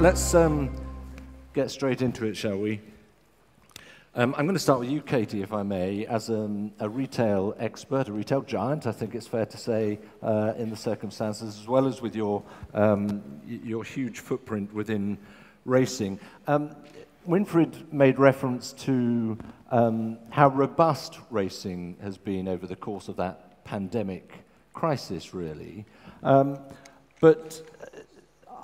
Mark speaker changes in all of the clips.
Speaker 1: let's um, get straight into it, shall we? Um, I'm going to start with you, Katie, if I may, as um, a retail expert, a retail giant, I think it's fair to say, uh, in the circumstances, as well as with your, um, your huge footprint within racing. Um, Winfried made reference to um, how robust racing has been over the course of that pandemic crisis, really. But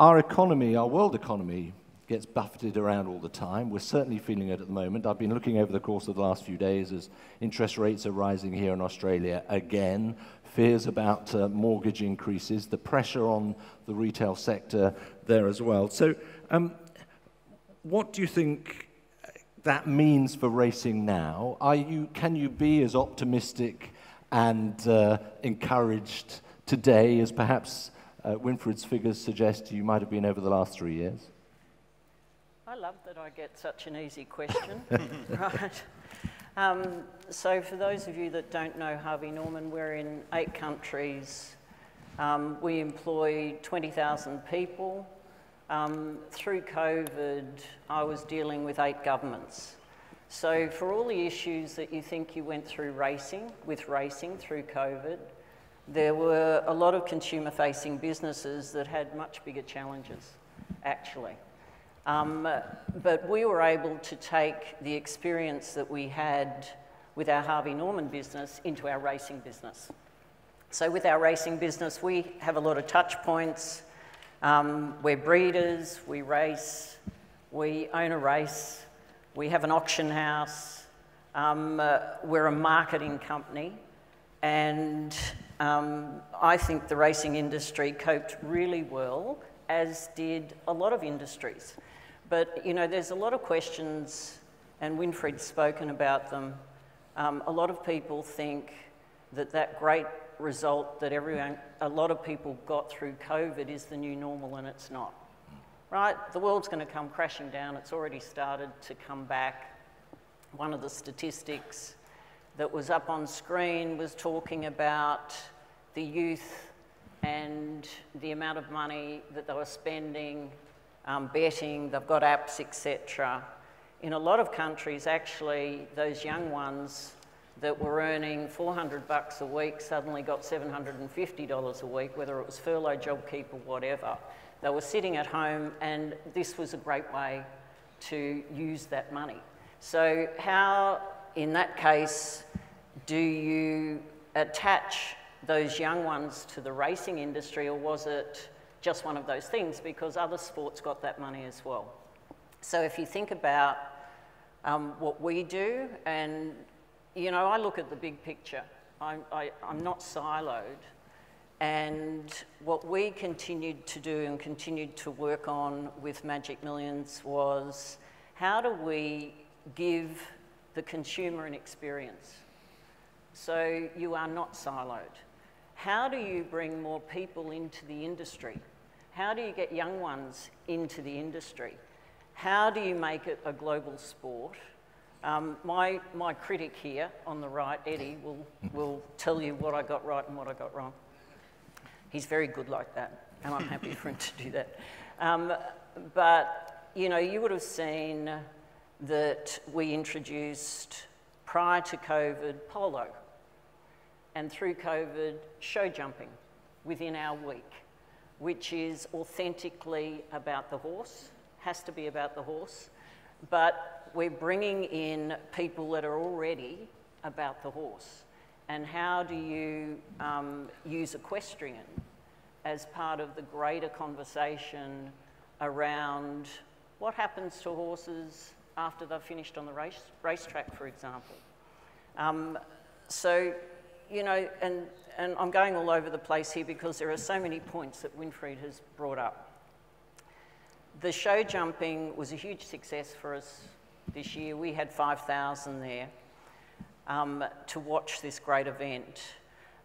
Speaker 1: our economy, our world economy, gets buffeted around all the time. We're certainly feeling it at the moment. I've been looking over the course of the last few days as interest rates are rising here in Australia again, fears about uh, mortgage increases, the pressure on the retail sector there as well. So, um, what do you think that means for racing now? Are you, can you be as optimistic and uh, encouraged today as perhaps uh, Winfried's figures suggest you might have been over the last three years?
Speaker 2: I love that I get such an easy question. right. Um, so, for those of you that don't know Harvey Norman, we're in eight countries. Um, we employ 20,000 people. Um, through COVID, I was dealing with eight governments. So, for all the issues that you think you went through racing, with racing through COVID, there were a lot of consumer facing businesses that had much bigger challenges, actually. Um, but we were able to take the experience that we had with our Harvey Norman business into our racing business. So, with our racing business, we have a lot of touch points. Um, we're breeders, we race, we own a race, we have an auction house, um, uh, we're a marketing company, and um, I think the racing industry coped really well, as did a lot of industries. But, you know, there's a lot of questions, and Winfried's spoken about them. Um, a lot of people think that that great result that everyone, a lot of people got through COVID is the new normal, and it's not. Right? The world's going to come crashing down. It's already started to come back. One of the statistics that was up on screen was talking about the youth and the amount of money that they were spending um, betting, they've got apps, etc. In a lot of countries, actually, those young ones that were earning 400 bucks a week suddenly got $750 a week, whether it was furlough, JobKeeper, whatever. They were sitting at home, and this was a great way to use that money. So, how, in that case, do you attach those young ones to the racing industry, or was it just one of those things because other sports got that money as well. So if you think about um, what we do, and you know, I look at the big picture. I'm, I, I'm not siloed. And what we continued to do and continued to work on with Magic Millions was how do we give the consumer an experience? So you are not siloed. How do you bring more people into the industry? How do you get young ones into the industry? How do you make it a global sport? Um, my, my critic here on the right, Eddie, will, will tell you what I got right and what I got wrong. He's very good like that, and I'm happy for him to do that. Um, but, you know, you would have seen that we introduced, prior to COVID, polo, and through COVID, show jumping within our week which is authentically about the horse, has to be about the horse, but we're bringing in people that are already about the horse. And how do you um, use equestrian as part of the greater conversation around what happens to horses after they've finished on the race, racetrack, for example? Um, so, you know, and and I'm going all over the place here because there are so many points that Winfried has brought up. The show jumping was a huge success for us this year. We had 5,000 there um, to watch this great event.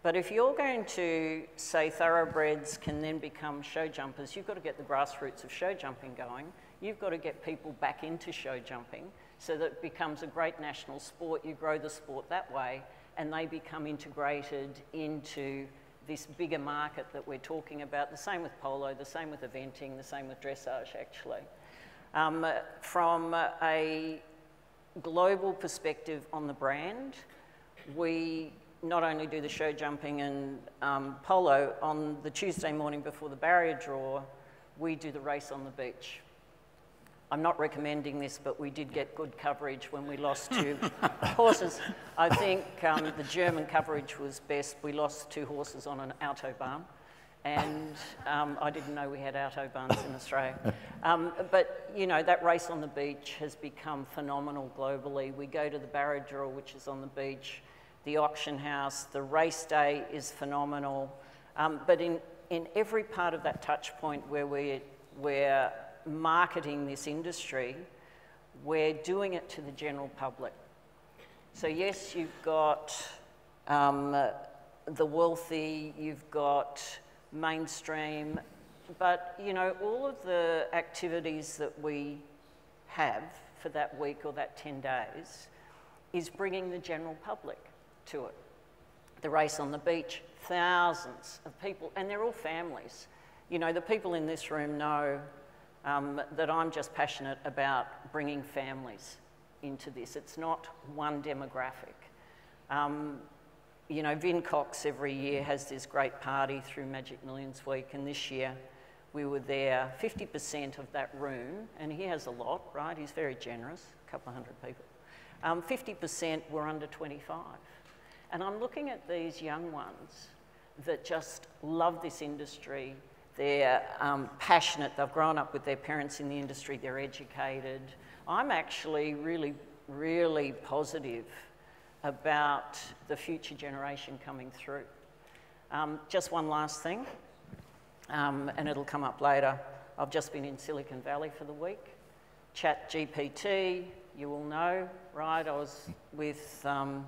Speaker 2: But if you're going to say thoroughbreds can then become show jumpers, you've got to get the grassroots of show jumping going. You've got to get people back into show jumping so that it becomes a great national sport. You grow the sport that way and they become integrated into this bigger market that we're talking about. The same with polo, the same with eventing, the same with dressage, actually. Um, from a global perspective on the brand, we not only do the show jumping and um, polo, on the Tuesday morning before the barrier draw, we do the race on the beach. I'm not recommending this, but we did get good coverage when we lost two horses. I think um, the German coverage was best. We lost two horses on an autobahn, and um, I didn't know we had autobahns in Australia. Um, but, you know, that race on the beach has become phenomenal globally. We go to the barrier draw, which is on the beach, the auction house, the race day is phenomenal. Um, but in, in every part of that touch point where we're, we're marketing this industry, we're doing it to the general public. So, yes, you've got um, the wealthy, you've got mainstream, but you know, all of the activities that we have for that week or that 10 days is bringing the general public to it. The race on the beach, thousands of people, and they're all families. You know, the people in this room know um, that I'm just passionate about bringing families into this. It's not one demographic. Um, you know, Vin Cox every year has this great party through Magic Millions Week, and this year we were there, 50% of that room, and he has a lot, right? He's very generous, a couple of hundred people. 50% um, were under 25. And I'm looking at these young ones that just love this industry, they're um, passionate, they've grown up with their parents in the industry, they're educated. I'm actually really, really positive about the future generation coming through. Um, just one last thing, um, and it'll come up later. I've just been in Silicon Valley for the week. Chat GPT, you all know, right? I was with um,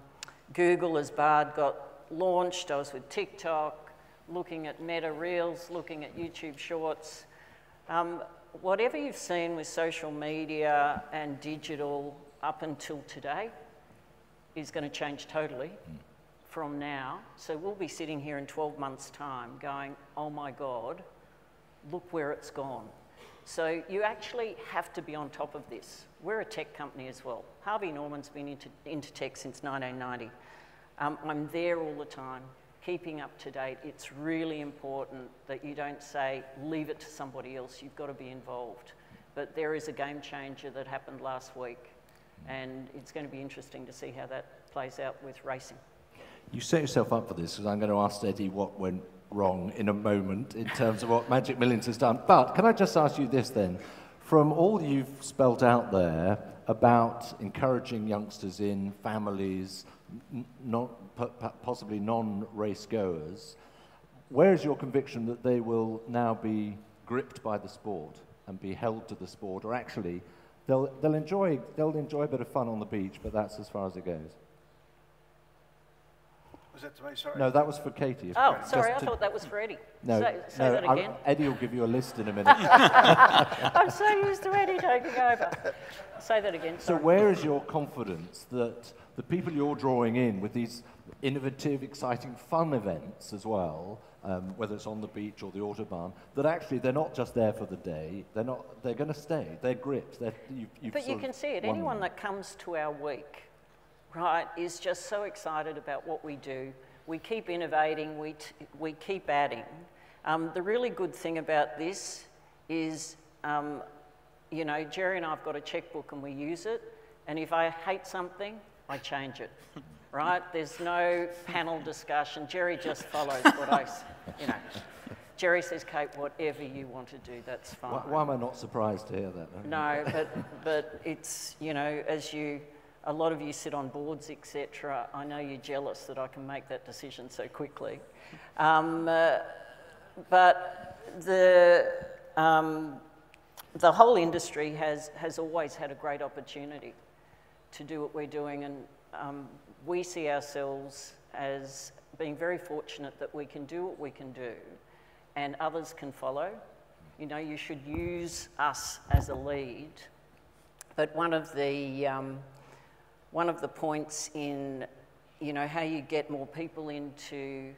Speaker 2: Google as Bard got launched, I was with TikTok, looking at meta reels, looking at YouTube shorts. Um, whatever you've seen with social media and digital up until today is going to change totally mm. from now. So we'll be sitting here in 12 months' time going, oh my God, look where it's gone. So you actually have to be on top of this. We're a tech company as well. Harvey Norman's been into, into tech since 1990. Um, I'm there all the time keeping up to date, it's really important that you don't say, leave it to somebody else, you've got to be involved. But there is a game changer that happened last week, mm. and it's going to be interesting to see how that plays out with racing.
Speaker 1: You set yourself up for this because I'm going to ask Eddie what went wrong in a moment in terms of what Magic Millions has done. But can I just ask you this then? From all you've spelt out there about encouraging youngsters in families, not possibly non-race goers, where is your conviction that they will now be gripped by the sport and be held to the sport, or actually they'll, they'll, enjoy, they'll enjoy a bit of fun on the beach, but that's as far as it goes?
Speaker 3: Was that to me? Sorry.
Speaker 1: No, that was for Katie.
Speaker 2: Oh, sorry, I thought that was for Eddie.
Speaker 1: No,
Speaker 2: say, say
Speaker 1: no,
Speaker 2: that again.
Speaker 1: I, Eddie will give you a list in a minute.
Speaker 2: I'm so used to Eddie taking over. Say that again.
Speaker 1: Sorry. So, where is your confidence that the people you're drawing in with these innovative, exciting, fun events as well, um, whether it's on the beach or the autobahn, that actually they're not just there for the day. They're not. They're going to stay. They're gripped. They're,
Speaker 2: you've, you've but you can see it. Anyone that comes to our week, right, is just so excited about what we do. We keep innovating. We we keep adding. Um, the really good thing about this is, um, you know, Gerry and I've got a checkbook and we use it. And if I hate something, I change it. right? There's no panel discussion. Gerry just follows what I, you know. Gerry says, Kate, whatever you want to do, that's fine.
Speaker 1: Why, why am I not surprised to hear that?
Speaker 2: No, but, but it's, you know, as you, a lot of you sit on boards, etc. I know you're jealous that I can make that decision so quickly. Um, uh, but the, um, the whole industry has, has always had a great opportunity to do what we're doing, and um, we see ourselves as being very fortunate that we can do what we can do and others can follow. You know, you should use us as a lead. But one of the, um, one of the points in, you know, how you get more people into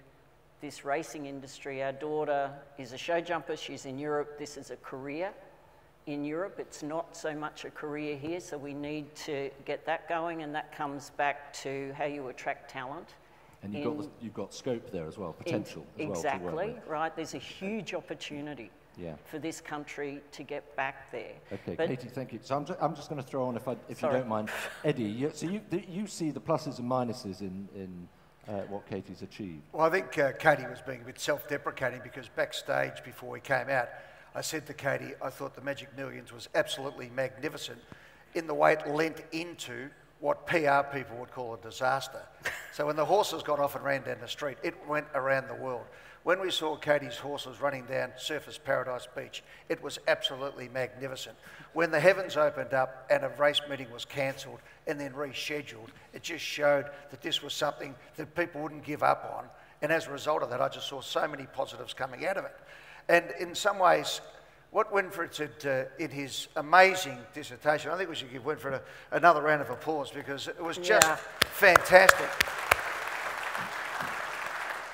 Speaker 2: this racing industry. Our daughter is a show jumper, she's in Europe, this is a career in Europe. It's not so much a career here, so we need to get that going, and that comes back to how you attract talent.
Speaker 1: And you've, got, the, you've got scope there as well, potential
Speaker 2: as
Speaker 1: well
Speaker 2: Exactly, right. There's a huge opportunity
Speaker 1: yeah.
Speaker 2: for this country to get back there.
Speaker 1: Okay, but Katie, thank you. So I'm, ju I'm just going to throw on, if, I, if you don't mind, Eddie, you, so you, you see the pluses and minuses in, in uh, what Katie's achieved.
Speaker 3: Well, I think uh, Katie was being a bit self-deprecating because backstage before we came out, I said to Katie, I thought the Magic Millions was absolutely magnificent in the way it lent into what PR people would call a disaster. so when the horses got off and ran down the street, it went around the world. When we saw Katie's horses running down Surfers Paradise Beach, it was absolutely magnificent. When the heavens opened up and a race meeting was cancelled and then rescheduled, it just showed that this was something that people wouldn't give up on. And as a result of that, I just saw so many positives coming out of it. And in some ways, what Winfried said uh, in his amazing dissertation, I think we should give Winfried a, another round of applause because it was just yeah. fantastic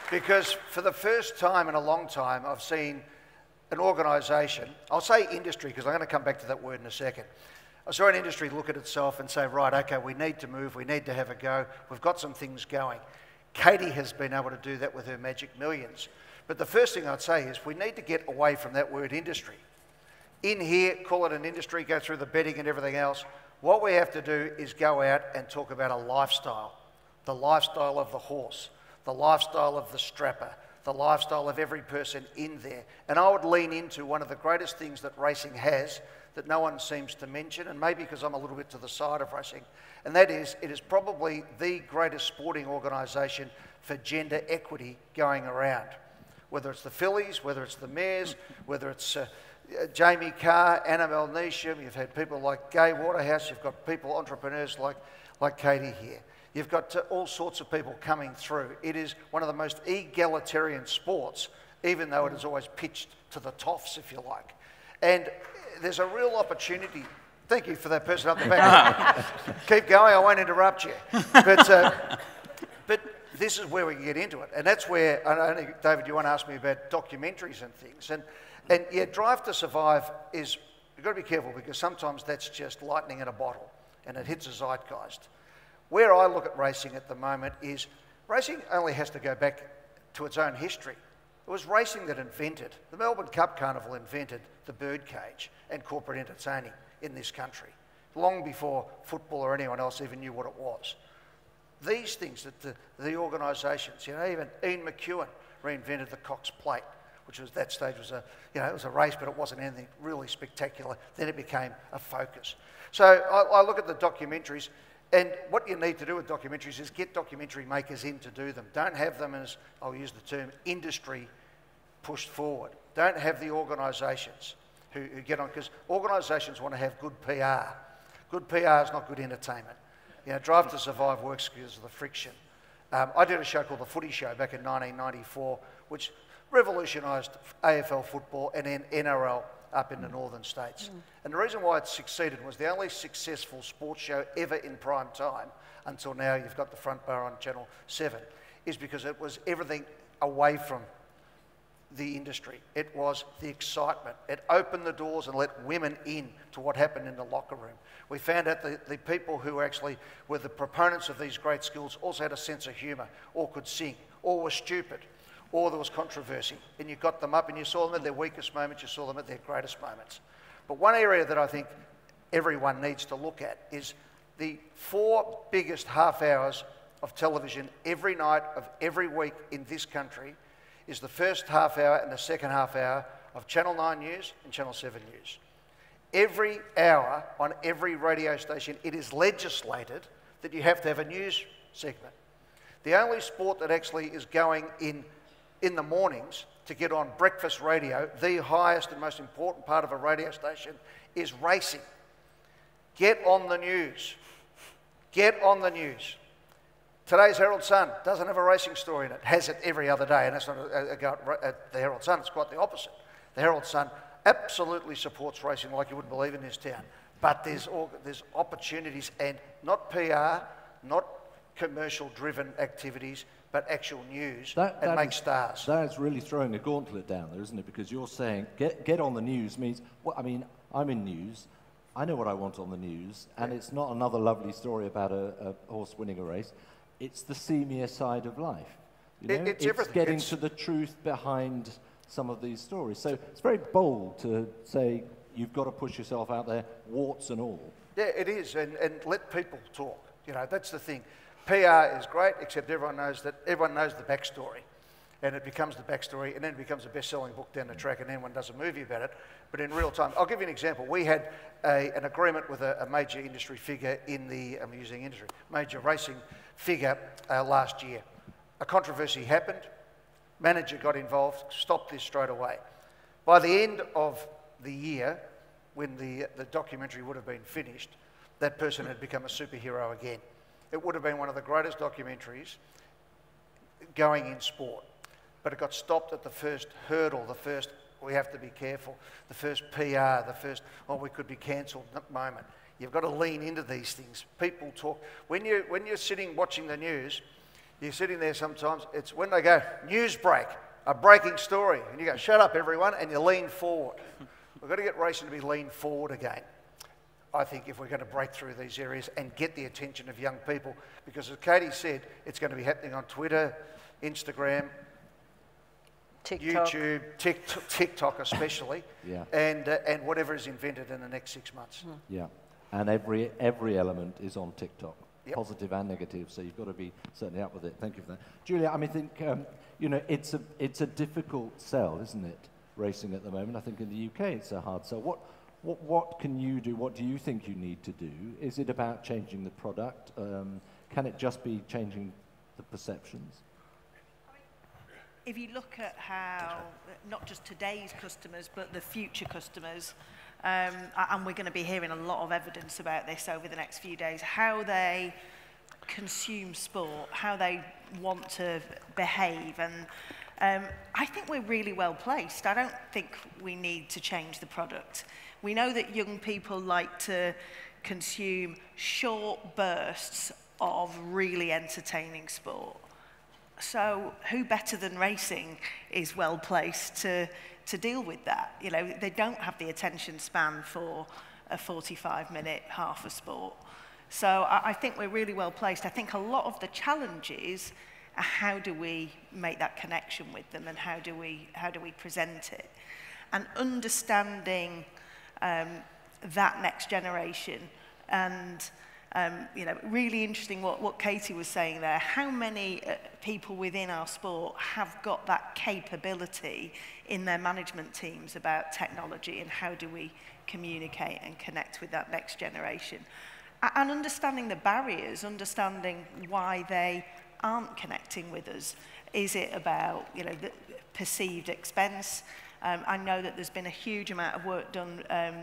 Speaker 3: because for the first time in a long time, I've seen an organisation, I'll say industry because I'm going to come back to that word in a second. I saw an industry look at itself and say, right, okay, we need to move, we need to have a go, we've got some things going. Katie has been able to do that with her Magic Millions. But the first thing I'd say is we need to get away from that word industry. In here, call it an industry, go through the betting and everything else. What we have to do is go out and talk about a lifestyle, the lifestyle of the horse the lifestyle of the strapper, the lifestyle of every person in there. And I would lean into one of the greatest things that racing has that no one seems to mention, and maybe because I'm a little bit to the side of racing, and that is it is probably the greatest sporting organisation for gender equity going around. Whether it's the fillies, whether it's the mares, whether it's uh, uh, Jamie Kah, Annabel Neasham, you've had people like Gay Waterhouse, you've got people, entrepreneurs like, like Katie here. You've got all sorts of people coming through. It is one of the most egalitarian sports, even though it is always pitched to the toffs, if you like. And there's a real opportunity. Thank you for that person up the back. Keep going, I won't interrupt you. But, uh, this is where we can get into it. And that's where, know, David, you want to ask me about documentaries and things. And, and yeah, Drive to Survive is, you've got to be careful because sometimes that's just lightning in a bottle and it hits a zeitgeist. Where I look at racing at the moment is racing only has to go back to its own history. It was racing that invented, the Melbourne Cup Carnival invented the birdcage and corporate entertaining in this country, long before football or anyone else even knew what it was. These things that the, the organisations, you know, even Ian McEwen reinvented the Cox Plate, which was that stage was a, you know, it was a race, but it wasn't anything really spectacular. Then it became a focus. So I, I look at the documentaries and what you need to do with documentaries is get documentary makers in to do them. Don't have them as, I'll use the term, industry pushed forward. Don't have the organisations who, who, get on, because organisations want to have good PR. Good PR is not good entertainment. You know, Drive to Survive works because of the friction. Um, I did a show called The Footy Show back in 1994, which revolutionised AFL football and then NRL up in the northern states. Mm. And the reason why it succeeded was the only successful sports show ever in prime time until now, you've got the front bar on Channel 7, is because it was everything away from the industry. It was the excitement. It opened the doors and let women in to what happened in the locker room. We found out that the people who actually were the proponents of these great skills also had a sense of humour, or could sing, or were stupid, or there was controversy. And you got them up and you saw them at their weakest moments, you saw them at their greatest moments. But one area that I think everyone needs to look at is the four biggest half hours of television every night of every week in this country is the first half hour and the second half hour of Channel 9 News and Channel 7 News. Every hour on every radio station, it is legislated that you have to have a news segment. The only sport that actually is going in in the mornings to get on breakfast radio, the highest and most important part of a radio station is racing. Get on the news. Get on the news. Today's Herald Sun doesn't have a racing story in it, has it every other day, and that's not a, a, a, at the Herald Sun, it's quite the opposite. The Herald Sun absolutely supports racing like you wouldn't believe in this town, but there's, there's opportunities and not PR, not commercial driven activities, but actual news
Speaker 1: That,
Speaker 3: and make
Speaker 1: is-
Speaker 3: stars.
Speaker 1: That's really throwing a gauntlet down there, isn't it? Because you're saying get, get on the news means, well, I mean, I'm in news. I know what I want on the news, and it's not another lovely story about a, a horse winning a race. It's the seamier side of life. You
Speaker 3: It-
Speaker 1: know?
Speaker 3: it's everything.
Speaker 1: getting
Speaker 3: It's-
Speaker 1: to the truth behind some of these stories. So it's very bold to say you've got to push yourself out there, warts and all.
Speaker 3: Yeah, it is, and, and let people talk. You know, that's the thing. PR is great, except everyone knows that everyone knows the backstory, and it becomes the backstory, and then it becomes a best-selling book down the track, and then one does a movie about it. But in real time, I'll give you an example. We had a, an agreement with a, a major industry figure in the I'm using industry major racing figure uh, last year. A controversy happened. Manager got involved, stopped this straight away. By the end of the year, when the, the documentary would have been finished, that person had become a superhero again. It would have been one of the greatest documentaries going in sport. But it got stopped at the first hurdle, the first, we have to be careful, the first PR, the first, oh, we could be cancelled moment. You've got to lean into these things. People talk. When, you, when you're sitting watching the news, you're sitting there sometimes, it's when they go, news break, a breaking story, and you go, shut up, everyone, and you lean forward. We've got to get racing to be lean forward again. I think if we're going to break through these areas and get the attention of young people, because as Katie said, it's going to be happening on Twitter, Instagram,
Speaker 2: TikTok.
Speaker 3: YouTube, TikTok, TikTok especially,
Speaker 1: Yeah.
Speaker 3: and, uh, and whatever is invented in the next six months.
Speaker 1: Yeah, and every every element is on TikTok,
Speaker 3: Yep.
Speaker 1: positive and negative. So you've got to be certainly up with it. Thank you for that, Julia. I mean, I think um, you know it's a it's a difficult sell, isn't it? Racing at the moment. I think in the UK it's a hard sell. What what what can you do? What do you think you need to do? Is it about changing the product? Um, can it just be changing the perceptions?
Speaker 4: If you look at how, not just today's customers, but the future customers, um, and we're going to be hearing a lot of evidence about this over the next few days, how they consume sport, how they want to behave. And um, I think we're really well placed. I don't think we need to change the product. We know that young people like to consume short bursts of really entertaining sport. So who better than racing is well placed to to deal with that. You know, they don't have the attention span for a 45 minute half a sport. So I, I think we're really well placed. I think a lot of the challenges are how do we make that connection with them and how do we, how do we present it? And understanding um, that next generation and um, you know, really interesting what, what Katie was saying there. How many uh, people within our sport have got that capability in their management teams about technology and how do we communicate and connect with that next generation? And understanding the barriers, understanding why they aren't connecting with us. Is it about, you know, the perceived expense? Um, I know that there's been a huge amount of work done um,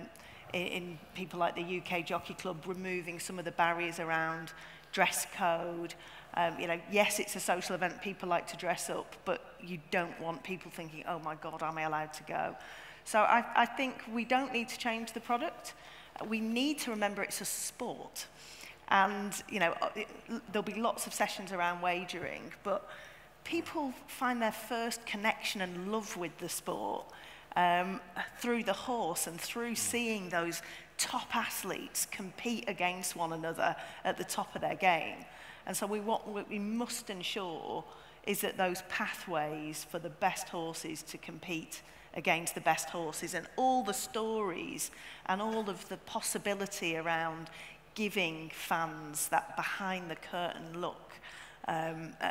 Speaker 4: in, in people like the UK Jockey Club removing some of the barriers around dress code. Um, you know, yes, it's a social event, people like to dress up, but you don't want people thinking, oh my God, am I allowed to go? So I, I think we don't need to change the product. We need to remember it's a sport. And, you know, uh, it, there'll be lots of sessions around wagering, but people find their first connection and love with the sport um, through the horse and through seeing those top athletes compete against one another at the top of their game. And so we, what we must ensure is that those pathways for the best horses to compete against the best horses and all the stories and all of the possibility around giving fans that behind the curtain look um, uh,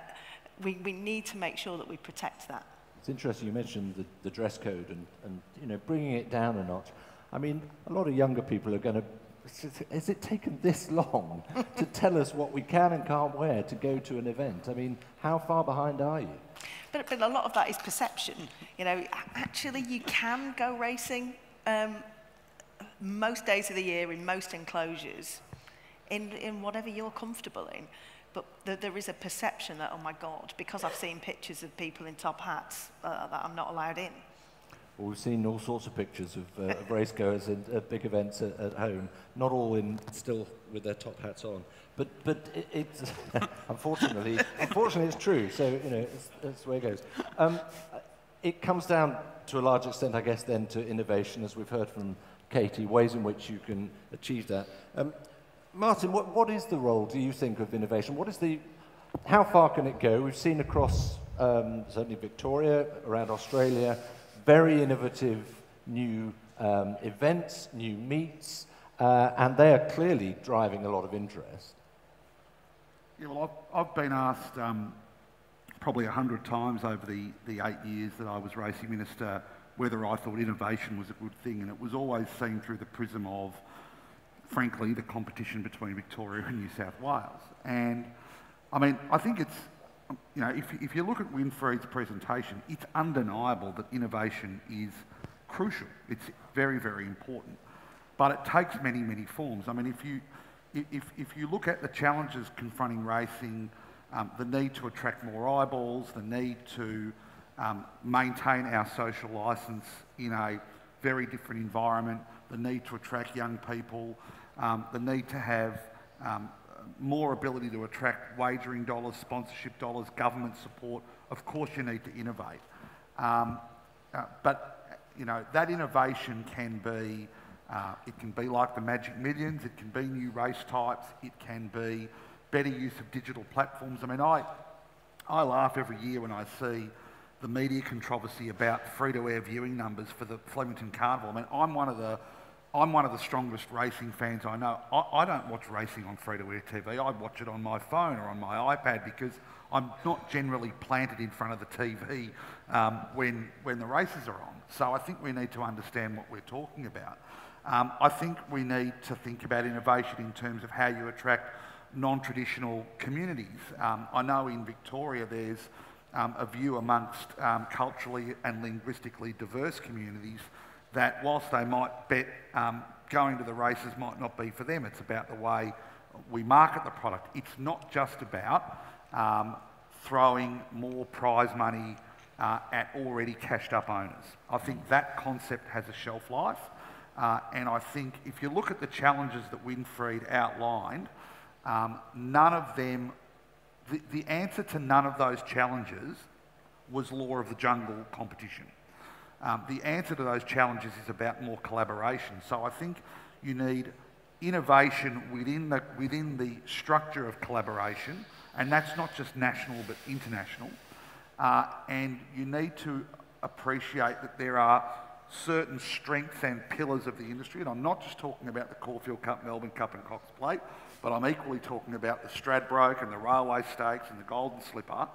Speaker 4: we, we need to make sure that we protect that
Speaker 1: It's interesting you mentioned the, the dress code and, and you know bringing it down a notch. I mean, a lot of younger people are going to. Has it taken this long to tell us what we can and can't wear to go to an event? I mean, how far behind are you?
Speaker 4: But, but a lot of that is perception. You know, actually, you can go racing um, most days of the year in most enclosures in, in whatever you're comfortable in. But th- there is a perception that, oh my God, because I've seen pictures of people in top hats, uh, that I'm not allowed in.
Speaker 1: Well, we've seen all sorts of pictures of, uh, of racegoers at, at big events at, at home, not all in still with their top hats on. But, but it, it's, unfortunately, unfortunately, it's true. So, you know, that's the way it goes. Um, it comes down to a large extent, I guess, then to innovation, as we've heard from Katie, ways in which you can achieve that. Um, Martin, what, what is the role, do you think, of innovation? What is the, how far can it go? We've seen across um, certainly Victoria, around Australia, very innovative new um, events, new meets, uh, and they are clearly driving a lot of interest.
Speaker 5: Yeah, well, I've, I've been asked um, probably a hundred times over the, the eight years that I was racing minister whether I thought innovation was a good thing, and it was always seen through the prism of, frankly, the competition between Victoria and New South Wales. And I mean, I think it's, you know, if, if you look at Winfried's presentation, it's undeniable that innovation is crucial. It's very, very important. But it takes many, many forms. I mean, if you, if, if you look at the challenges confronting racing, um, the need to attract more eyeballs, the need to um, maintain our social licence in a very different environment, the need to attract young people, um, the need to have um, more ability to attract wagering dollars, sponsorship dollars, government support. Of course, you need to innovate. Um, uh, but, you know, that innovation can be, uh, it can be like the Magic Millions, it can be new race types, it can be better use of digital platforms. I mean, I, I laugh every year when I see the media controversy about free-to-air viewing numbers for the Flemington Carnival. I mean, I'm one of the I'm one of the strongest racing fans I know. I, I don't watch racing on free-to-air TV. I watch it on my phone or on my iPad because I'm not generally planted in front of the TV um, when when the races are on. So I think we need to understand what we're talking about. Um, I think we need to think about innovation in terms of how you attract non-traditional communities. Um, I know in Victoria there's um, a view amongst um, culturally and linguistically diverse communities that whilst they might bet um, going to the races might not be for them, it's about the way we market the product. It's not just about um, throwing more prize money uh, at already cashed up owners. I think that concept has a shelf life. Uh, and I think if you look at the challenges that Winfried outlined, um, none of them the, the answer to none of those challenges was law of the jungle competition. Um, the answer to those challenges is about more collaboration. So I think you need innovation within the, within the structure of collaboration, and that's not just national but international. Uh, and you need to appreciate that there are certain strengths and pillars of the industry, and I'm not just talking about the Caulfield Cup, Melbourne Cup, and Cox Plate, but I'm equally talking about the Stradbroke and the Railway Stakes and the Golden Slipper.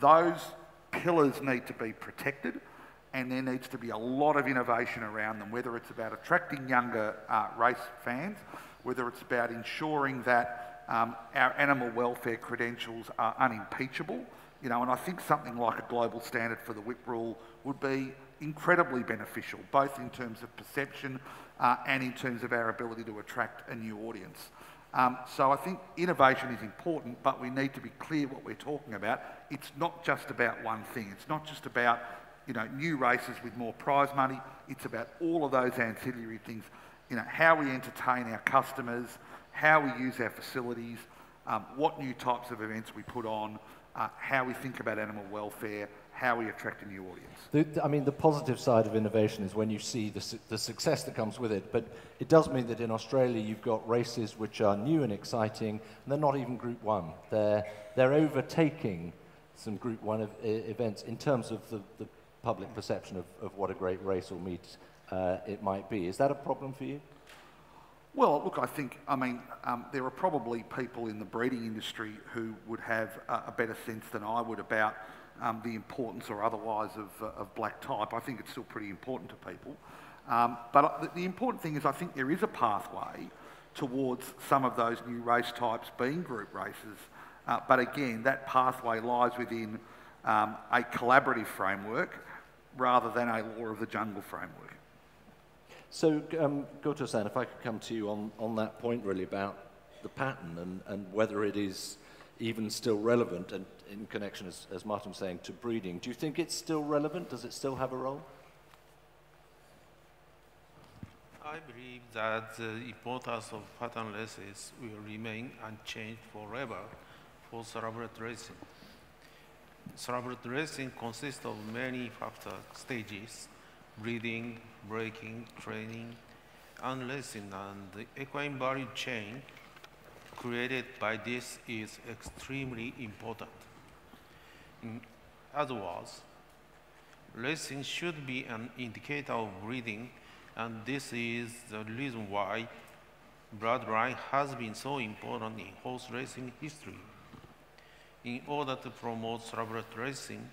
Speaker 5: Those pillars need to be protected, and there needs to be a lot of innovation around them, whether it's about attracting younger uh, race fans, whether it's about ensuring that um, our animal welfare credentials are unimpeachable. You know, and I think something like a global standard for the whip rule would be incredibly beneficial, both in terms of perception uh, and in terms of our ability to attract a new audience. Um, so I think innovation is important, but we need to be clear what we're talking about. It's not just about one thing. It's not just about you know new races with more prize money. It's about all of those ancillary things. You know how we entertain our customers, how we use our facilities, um, what new types of events we put on, uh, how we think about animal welfare, how we attract a new audience.
Speaker 1: The, I mean, the positive side of innovation is when you see the, su the success that comes with it, but it does mean that in Australia you've got races which are new and exciting, and they're not even Group 1. They're, they're overtaking some Group 1 of, uh, events in terms of the, the public perception of, of what a great race or meet uh, it might be. Is that a problem for you?
Speaker 5: Well, look, I think, I mean, um, there are probably people in the breeding industry who would have a, a better sense than I would about um, the importance or otherwise of, uh, of black type. I think it's still pretty important to people. Um, but the, the important thing is I think there is a pathway towards some of those new race types being group races. Uh, but again, that pathway lies within um, a collaborative framework rather than a law of the jungle framework.
Speaker 1: So, um, Goto-san, if I could come to you on, on that point really about the pattern and, and whether it is even still relevant and in connection, as, as Martin was saying, to breeding. Do you think it's still relevant? Does it still have a role?
Speaker 6: I believe that the importance of pattern races will remain unchanged forever for thoroughbred racing. Thoroughbred racing consists of many factor stages, breeding, breaking, training, and racing, and the equine value chain created by this is extremely important. Mm, in other words, racing should be an indicator of breeding, and this is the reason why bloodline has been so important in horse racing history. In order to promote thoroughbred racing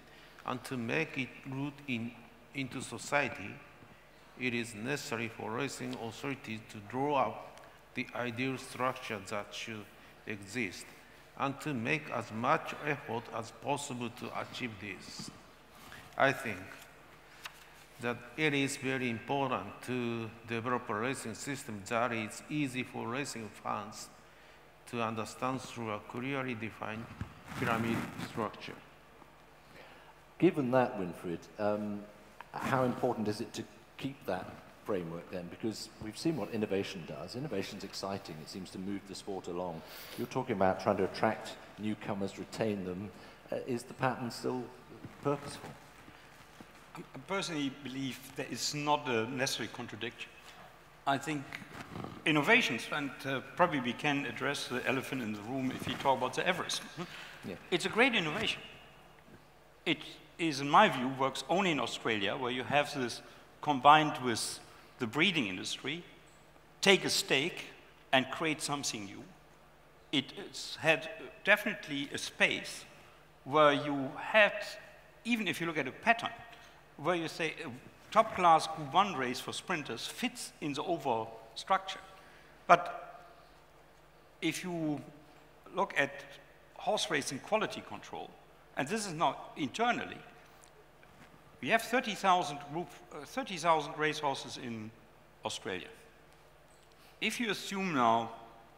Speaker 6: and to make it root in, into society, it is necessary for racing authorities to draw up the ideal structure that should exist and to make as much effort as possible to achieve this. I think that it is very important to develop a racing system that is easy for racing fans to understand through a clearly defined pyramid structure.
Speaker 1: Given that, Winfried, um, how important is it to keep that framework then? Because we've seen what innovation does. Innovation's exciting. It seems to move the sport along. You're talking about trying to attract newcomers, retain them. Uh, is the pattern still purposeful?
Speaker 7: I personally believe that it's not a necessary contradiction. I think innovations, and uh, probably we can address the elephant in the room if we talk about the Everest. Yeah. It's a great innovation. It is, in my view, works only in Australia, where you have this combined with the breeding industry, take a stake and create something new. It had definitely a space where you had, even if you look at a pattern, where you say a top class Group 1 race for sprinters fits in the overall structure. But if you look at horse racing quality control, and this is not internally, we have 30,000 uh, 30, racehorses in Australia. If you assume now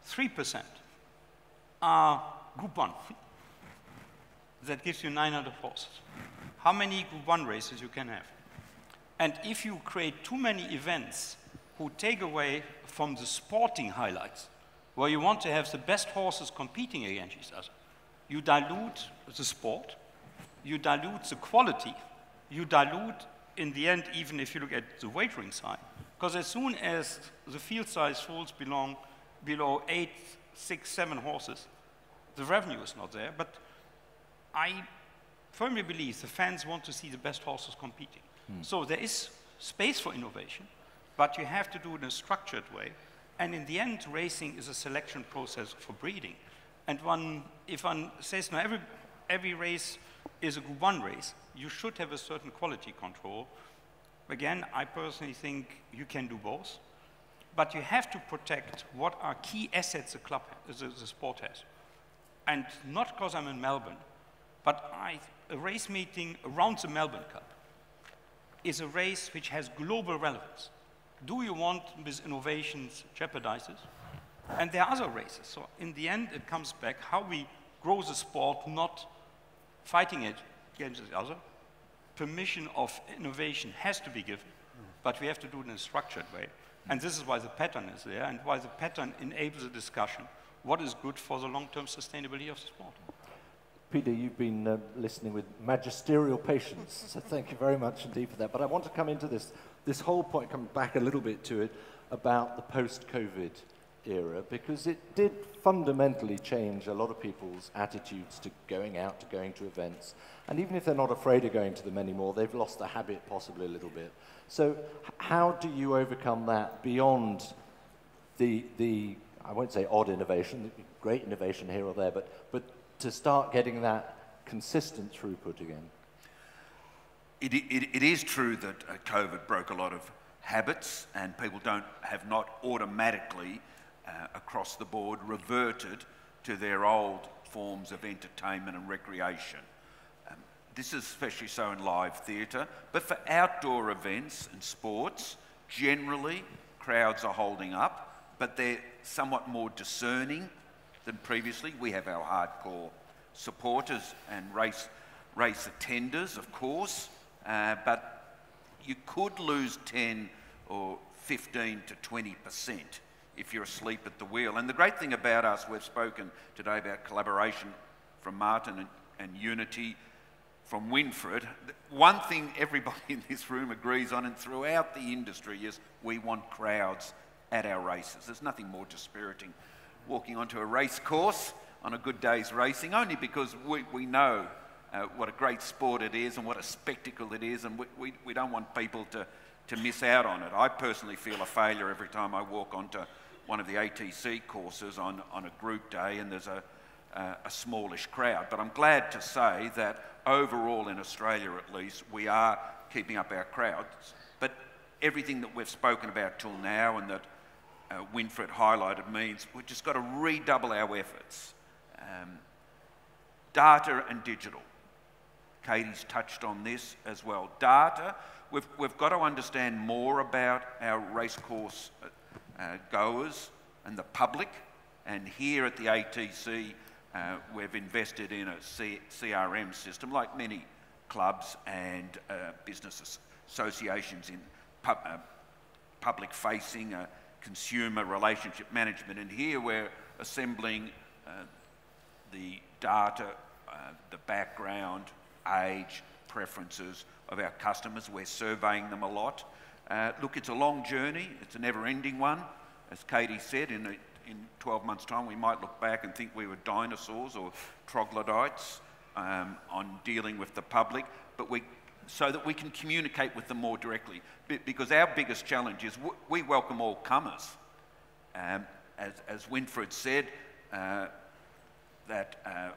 Speaker 7: 3% are Group 1, that gives you 900 horses. How many Group 1 races you can have? And if you create too many events who take away from the sporting highlights, where you want to have the best horses competing against each other, you dilute the sport, you dilute the quality you dilute in the end, even if you look at the wagering side. Because as soon as the field size falls belong, below eight, six, seven horses, the revenue is not there. But I firmly believe the fans want to see the best horses competing. Hmm. So there is space for innovation, but you have to do it in a structured way. And in the end, racing is a selection process for breeding. And one, if one says, no, every, every race is a Group 1 race, you should have a certain quality control. Again, I personally think you can do both, but you have to protect what are key assets the club, the, the sport has. And not because I'm in Melbourne, but I, a race meeting around the Melbourne Cup is a race which has global relevance. Do you want with innovations jeopardizes? And there are other races. So in the end, it comes back how we grow the sport, not fighting it against the other. Permission of innovation has to be given, but we have to do it in a structured way. And this is why the pattern is there and why the pattern enables a discussion. What is good for the long-term sustainability of the sport?
Speaker 1: Peter, you've been uh, listening with magisterial patience, so thank you very much indeed for that. But I want to come into this, this whole point, come back a little bit to it, about the post-COVID era because it did fundamentally change a lot of people's attitudes to going out, to going to events. And even if they're not afraid of going to them anymore, they've lost the habit possibly a little bit. So, how do you overcome that beyond the, the I won't say odd innovation, great innovation here or there, but, but to start getting that consistent throughput again?
Speaker 8: It, it, it is true that uh, COVID broke a lot of habits, and people don't have not automatically uh, across the board reverted to their old forms of entertainment and recreation. Um, this is especially so in live theatre, but for outdoor events and sports, generally crowds are holding up, but they're somewhat more discerning than previously. We have our hardcore supporters and race, race attenders, of course, uh, but you could lose 10 or 15 to 20% if you're asleep at the wheel. And the great thing about us, we've spoken today about collaboration from Martin and, and Unity from Winfried. One thing everybody in this room agrees on and throughout the industry is we want crowds at our races. There's nothing more dispiriting walking onto a race course on a good day's racing, only because we, we know uh, what a great sport it is and what a spectacle it is, and we, we, we don't want people to, to miss out on it. I personally feel a failure every time I walk onto one of the ATC courses on, on a group day and there's a, uh, a smallish crowd. But I'm glad to say that overall in Australia at least, we are keeping up our crowds. But everything that we've spoken about till now and that uh, Winfried highlighted means we've just got to redouble our efforts. Um, data and digital. Katie's touched on this as well. Data, we've, we've got to understand more about our racecourse uh, goers and the public. And here at the ATC, uh, we've invested in a C- CRM system, like many clubs and uh, business associations in uh, public facing, uh, consumer relationship management. And here we're assembling uh, the data, the background, age, preferences of our customers. We're surveying them a lot. Uh, look, it's a long journey, it's a never ending one. As Katie said, in, a, in 12 months' time, we might look back and think we were dinosaurs or troglodytes um, on dealing with the public, but we, so that we can communicate with them more directly. Because our biggest challenge is we welcome all comers. Um, as, as Winfried said, uh, that uh,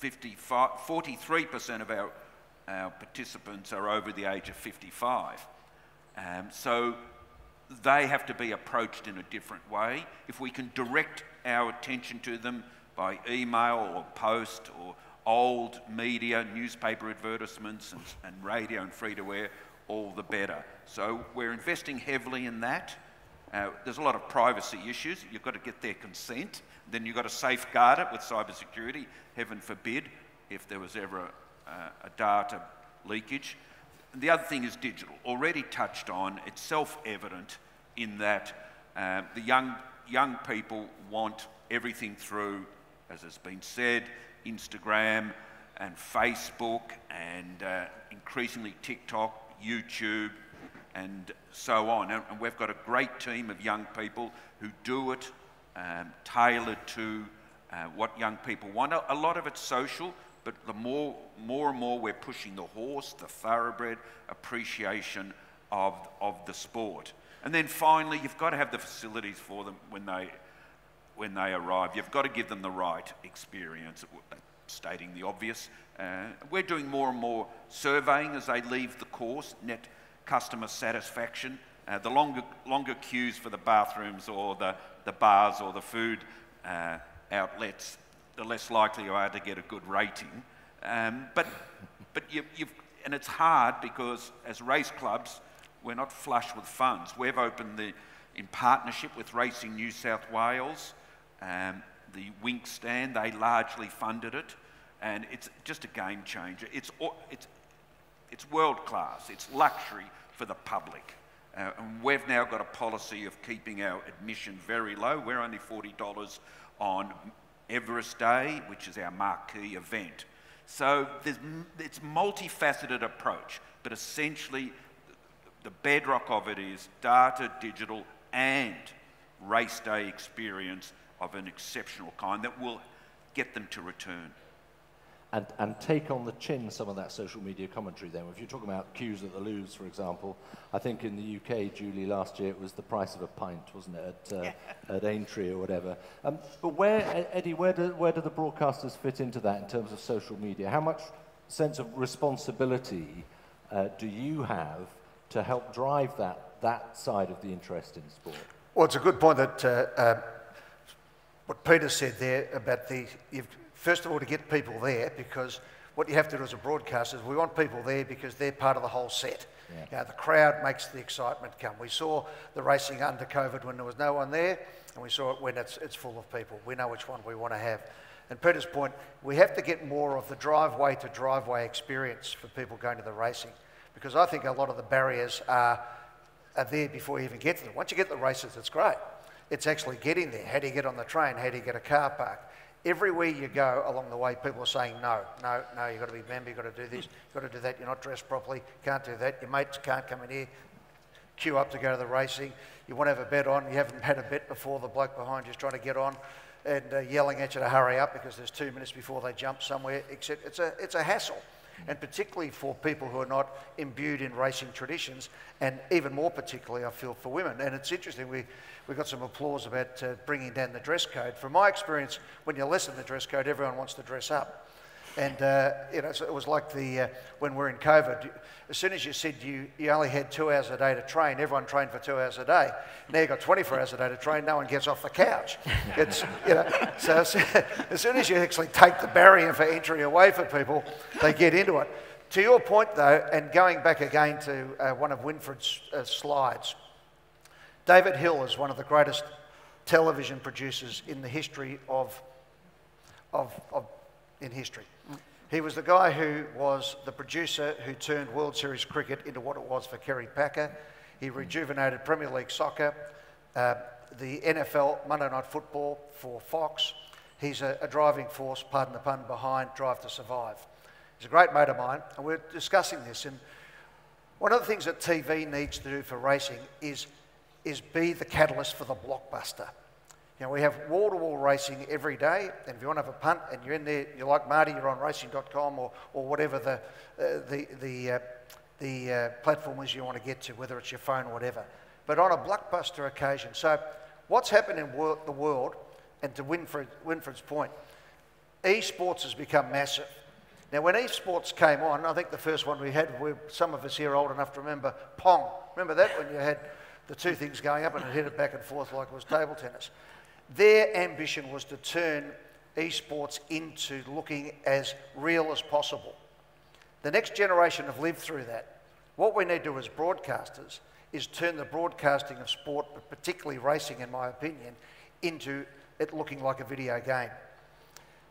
Speaker 8: 55, 43% of our, our participants are over the age of 55. Um, so they have to be approached in a different way. If we can direct our attention to them by email or post or old media, newspaper advertisements and, and radio and free to air, all the better. So we're investing heavily in that. Uh, there's a lot of privacy issues. You've got to get their consent. Then you've got to safeguard it with cybersecurity. Heaven forbid if there was ever a, a data leakage. The other thing is digital. Already touched on, it's self-evident in that uh, the young, young people want everything through, as has been said, Instagram and Facebook and uh, increasingly TikTok, YouTube, and so on. And, we've got a great team of young people who do it um, tailored to uh, what young people want. A lot of it's social, but the more, more and more we're pushing the horse, the thoroughbred appreciation of, of the sport. And then finally, you've got to have the facilities for them when they, when they arrive. You've got to give them the right experience, stating the obvious. Uh, we're doing more and more surveying as they leave the course, net customer satisfaction. Uh, the longer, longer queues for the bathrooms or the, the bars or the food uh, outlets the less likely you are to get a good rating. Um, but but you, have and it's hard because as race clubs, we're not flush with funds. We've opened the, in partnership with Racing New South Wales, um, the Winx stand, they largely funded it, and it's just a game changer. It's, it's, it's world class, it's luxury for the public. Uh, and we've now got a policy of keeping our admission very low. We're only $40 on Everest Day, which is our marquee event. So it's multifaceted approach, but essentially the bedrock of it is data, digital, and race day experience of an exceptional kind that will get them to return
Speaker 1: and, and take on the chin some of that social media commentary then. If you're talking about queues at the Louvres, for example, I think in the UK, Julie, last year it was the price of a pint, wasn't it, at, uh, yeah. at Aintree or whatever. Um, but where, Eddie, where do, where do the broadcasters fit into that in terms of social media? How much sense of responsibility uh, do you have to help drive that, that side of the interest in sport?
Speaker 3: Well, it's a good point that uh, uh what Peter said there about the, you've first of all, to get people there because what you have to do as a broadcaster is we want people there because they're part of the whole set. Yeah. You know, the crowd makes the excitement come. We saw the racing under COVID when there was no one there, and we saw it when it's, it's full of people. We know which one we want to have. And Peter's point, we have to get more of the driveway to driveway experience for people going to the racing because I think a lot of the barriers are are there before you even get to them. Once you get the races, it's great. It's actually getting there. How do you get on the train? How do you get a car park? Everywhere you go along the way, people are saying, no, no, no, you've got to be member, you've got to do this, you've got to do that, you're not dressed properly, can't do that, your mates can't come in here, queue up to go to the racing, you want to have a bet on, you haven't had a bet before, the bloke behind you's trying to get on and uh, yelling at you to hurry up because there's two minutes before they jump somewhere. It's a, it's a hassle and particularly for people who are not imbued in racing traditions, and even more particularly, I feel, for women. And it's interesting, we, we got some applause about uh, bringing down the dress code. From my experience, when you lessen the dress code, everyone wants to dress up. And uh, you know, so it was like the uh, when we're in COVID. As soon as you said you, you only had two hours a day to train, everyone trained for two hours a day. Now you've got 24 hours a day to train. No one gets off the couch. It's you know. So as soon as you actually take the barrier for entry away for people, they get into it. To your point though, and going back again to uh, one of Winfried's uh, slides, David Hill is one of the greatest television producers in the history of, of, of in history. He was the guy who was the producer who turned World Series cricket into what it was for Kerry Packer. He rejuvenated Premier League soccer, uh, the NFL, Monday Night Football for Fox. He's a, a, driving force, pardon the pun, behind Drive to Survive. He's a great mate of mine, and we're discussing this. And one of the things that TV needs to do for racing is, is be the catalyst for the blockbuster. You know, we have wall-to-wall racing every day, and if you want to have a punt and you're in there, you're like Marty, you're on racing.com or, or whatever the, uh, the, the, uh, the uh, platform is you want to get to, whether it's your phone or whatever. But on a blockbuster occasion. So what's happened in wor- the world, and to Winfried, Winfried's point, esports has become massive. Now, when esports came on, I think the first one we had, we, some of us here old enough to remember Pong. Remember that when you had the two things going up and it hit it back and forth like it was table tennis. Their ambition was to turn esports into looking as real as possible. The next generation have lived through that. What we need to do as broadcasters is turn the broadcasting of sport, but particularly racing, in my opinion, into it looking like a video game.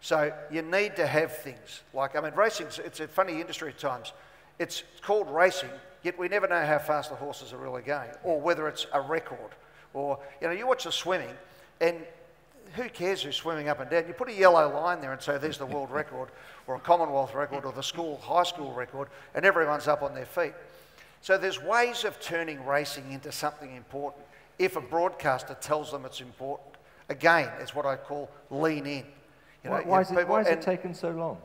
Speaker 3: So you need to have things like, I mean, racing, it's a funny industry at times. It's called racing, yet we never know how fast the horses are really going, or whether it's a record. Or, you know, you watch the swimming, and who cares who's swimming up and down? You put a yellow line there and say there's the world record or a Commonwealth record or the school high school record, and everyone's up on their feet. So there's ways of turning racing into something important if a broadcaster tells them it's important. Again, it's what I call lean in.
Speaker 1: You know, why, why, is it, why has it taken so long?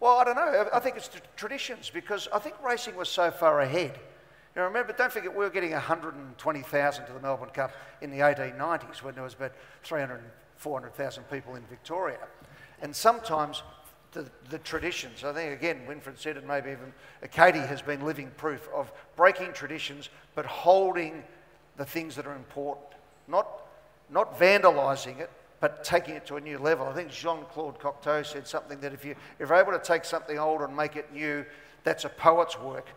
Speaker 3: Well, I don't know. I think it's the traditions because I think racing was so far ahead. Now remember, don't forget, we were getting 120,000 to the Melbourne Cup in the 1890s when there was about 300, 400,000 people in Victoria. And sometimes the, the, traditions, I think again, Winfried said it, maybe even Katie has been living proof of breaking traditions but holding the things that are important, not, not vandalising it, but taking it to a new level. I think Jean Claude Cocteau said something that if, you, if you're able to take something old and make it new, that's a poet's work.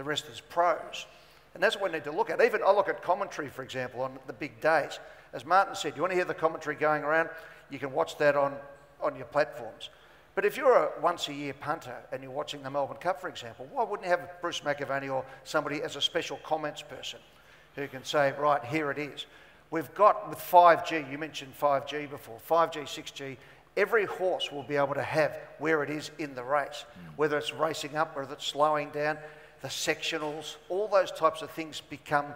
Speaker 3: The rest is prose. And that's what we need to look at. Even I look at commentary, for example, on the big days. As Martin said, you want to hear the commentary going around, you can watch that on, on your platforms. But if you're a once a year punter and you're watching the Melbourne Cup, for example, why wouldn't you have Bruce McAvaney or somebody as a special comments person who can say, right, here it is? We've got with 5G, you mentioned 5G before, 5G, 6G, every horse will be able to have where it is in the race, mm. whether it's racing up, whether it's slowing down the sectionals, all those types of things become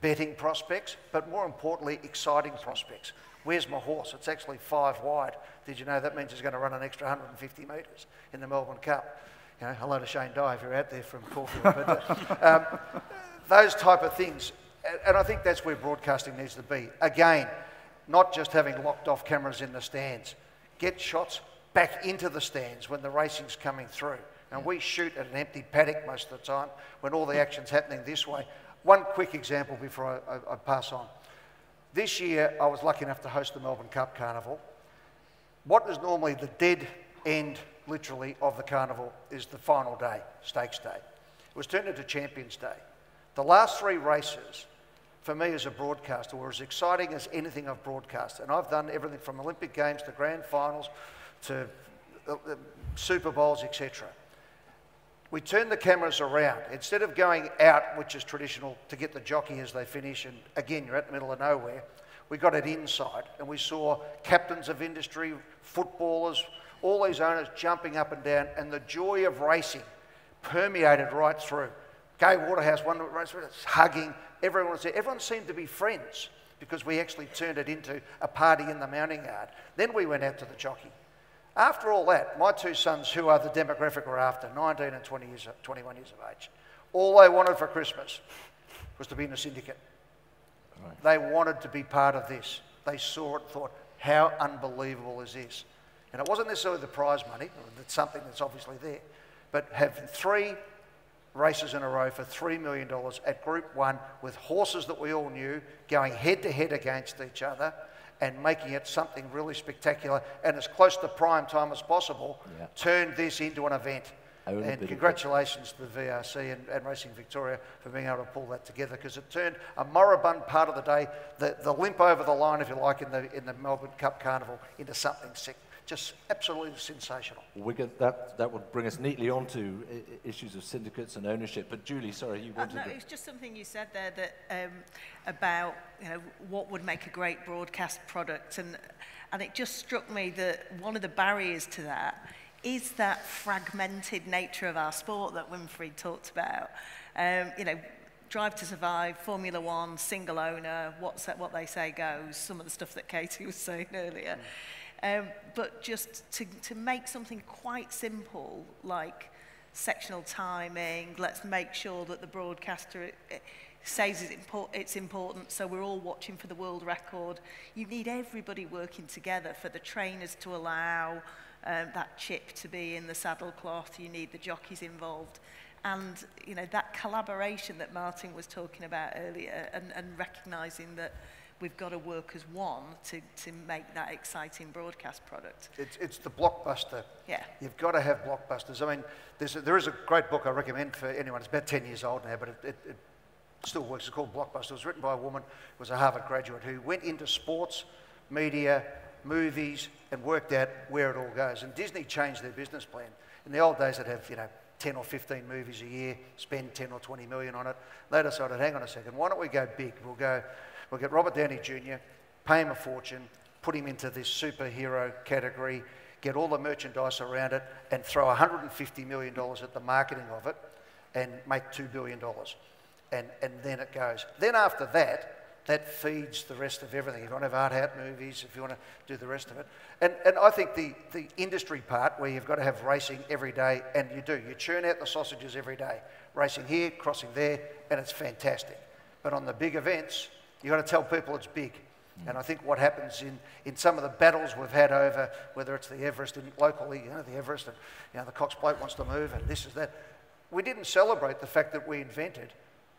Speaker 3: betting prospects, but more importantly, exciting prospects. Where's my horse? It's actually five wide. Did you know that means he's going to run an extra 150 metres in the Melbourne Cup? You know, hello to Shane Dye if you're out there from Caulfield. But, uh, um, those type of things. And I think that's where broadcasting needs to be. Again, not just having locked off cameras in the stands. Get shots back into the stands when the racing's coming through. And we shoot at an empty paddock most of the time when all the action's happening this way. One quick example before I, I, I pass on. This year, I was lucky enough to host the Melbourne Cup Carnival. What is normally the dead end, literally, of the carnival is the final day, Stakes Day. It was turned into Champions Day. The last three races, for me as a broadcaster, were as exciting as anything I've broadcast. And I've done everything from Olympic Games to grand finals to uh, uh, Super Bowls, etc. We turned the cameras around. Instead of going out, which is traditional, to get the jockey as they finish, and again, you're at the middle of nowhere, we got it inside and we saw captains of industry, footballers, all these owners jumping up and down, and the joy of racing permeated right through. Gay Waterhouse, one race, hugging, everyone was there. Everyone seemed to be friends because we actually turned it into a party in the mounting yard. Then we went out to the jockey. After all that, my two sons, who are the demographic we're after, 19 and 20 years, 21 years of age, all they wanted for Christmas was to be in a syndicate. Right. They wanted to be part of this. They saw it and thought, how unbelievable is this? And it wasn't necessarily the prize money, it's something that's obviously there, but having three races in a row for $3 million at Group 1 with horses that we all knew going head to head against each other and making it something really spectacular and as close to prime time as possible, yeah. turned this into an event. And congratulations to the VRC and, and, Racing Victoria for being able to pull that together because it turned a moribund part of the day, the, the limp over the line, if you like, in the, in the Melbourne Cup Carnival, into something sick just absolutely sensational.
Speaker 1: We get that, that would bring us neatly on to issues of syndicates and ownership. But Julie, sorry, you wanted
Speaker 4: uh, no,
Speaker 1: to...
Speaker 4: it was just something you said there that um, about you know what would make a great broadcast product, and and it just struck me that one of the barriers to that is that fragmented nature of our sport that Winfried talked about. Um, you know, Drive to Survive, Formula One, single owner, what's that, what they say goes, some of the stuff that Katie was saying earlier. Mm. Um, but just to, to make something quite simple, like sectional timing, let's make sure that the broadcaster it, it says it's, impor it's important, so we're all watching for the world record. You need everybody working together for the trainers to allow um, that chip to be in the saddle cloth. You need the jockeys involved. And, you know, that collaboration that Martin was talking about earlier and, and recognising that we've got to work as one to, to make that exciting broadcast product.
Speaker 3: It's, it's the blockbuster.
Speaker 4: Yeah.
Speaker 3: You've got to have blockbusters. I mean, there's a, there is a great book I recommend for anyone. It's about 10 years old now, but it, it, it still works. It's called Blockbuster. It was written by a woman who was a Harvard graduate who went into sports, media, movies, and worked out where it all goes. And Disney changed their business plan. In the old days, they'd have, you know, 10 or 15 movies a year, spend 10 or 20 million on it. They decided, hang on a second, why don't we go big? We'll go We'll get Robert Downey Jr., pay him a fortune, put him into this superhero category, get all the merchandise around it, and throw $150 million at the marketing of it and make $2 billion. And, and then it goes. Then after that, that feeds the rest of everything. If you want to have art hat movies, if you want to do the rest of it. And, and I think the, the industry part where you've got to have racing every day, and you do, you churn out the sausages every day. Racing here, crossing there, and it's fantastic. But on the big events, You've got to tell people it's big. Mm. And I think what happens in, in some of the battles we've had over, whether it's the Everest and locally, you know, the Everest and you know, the Cox Plate wants to move and this is that, we didn't celebrate the fact that we invented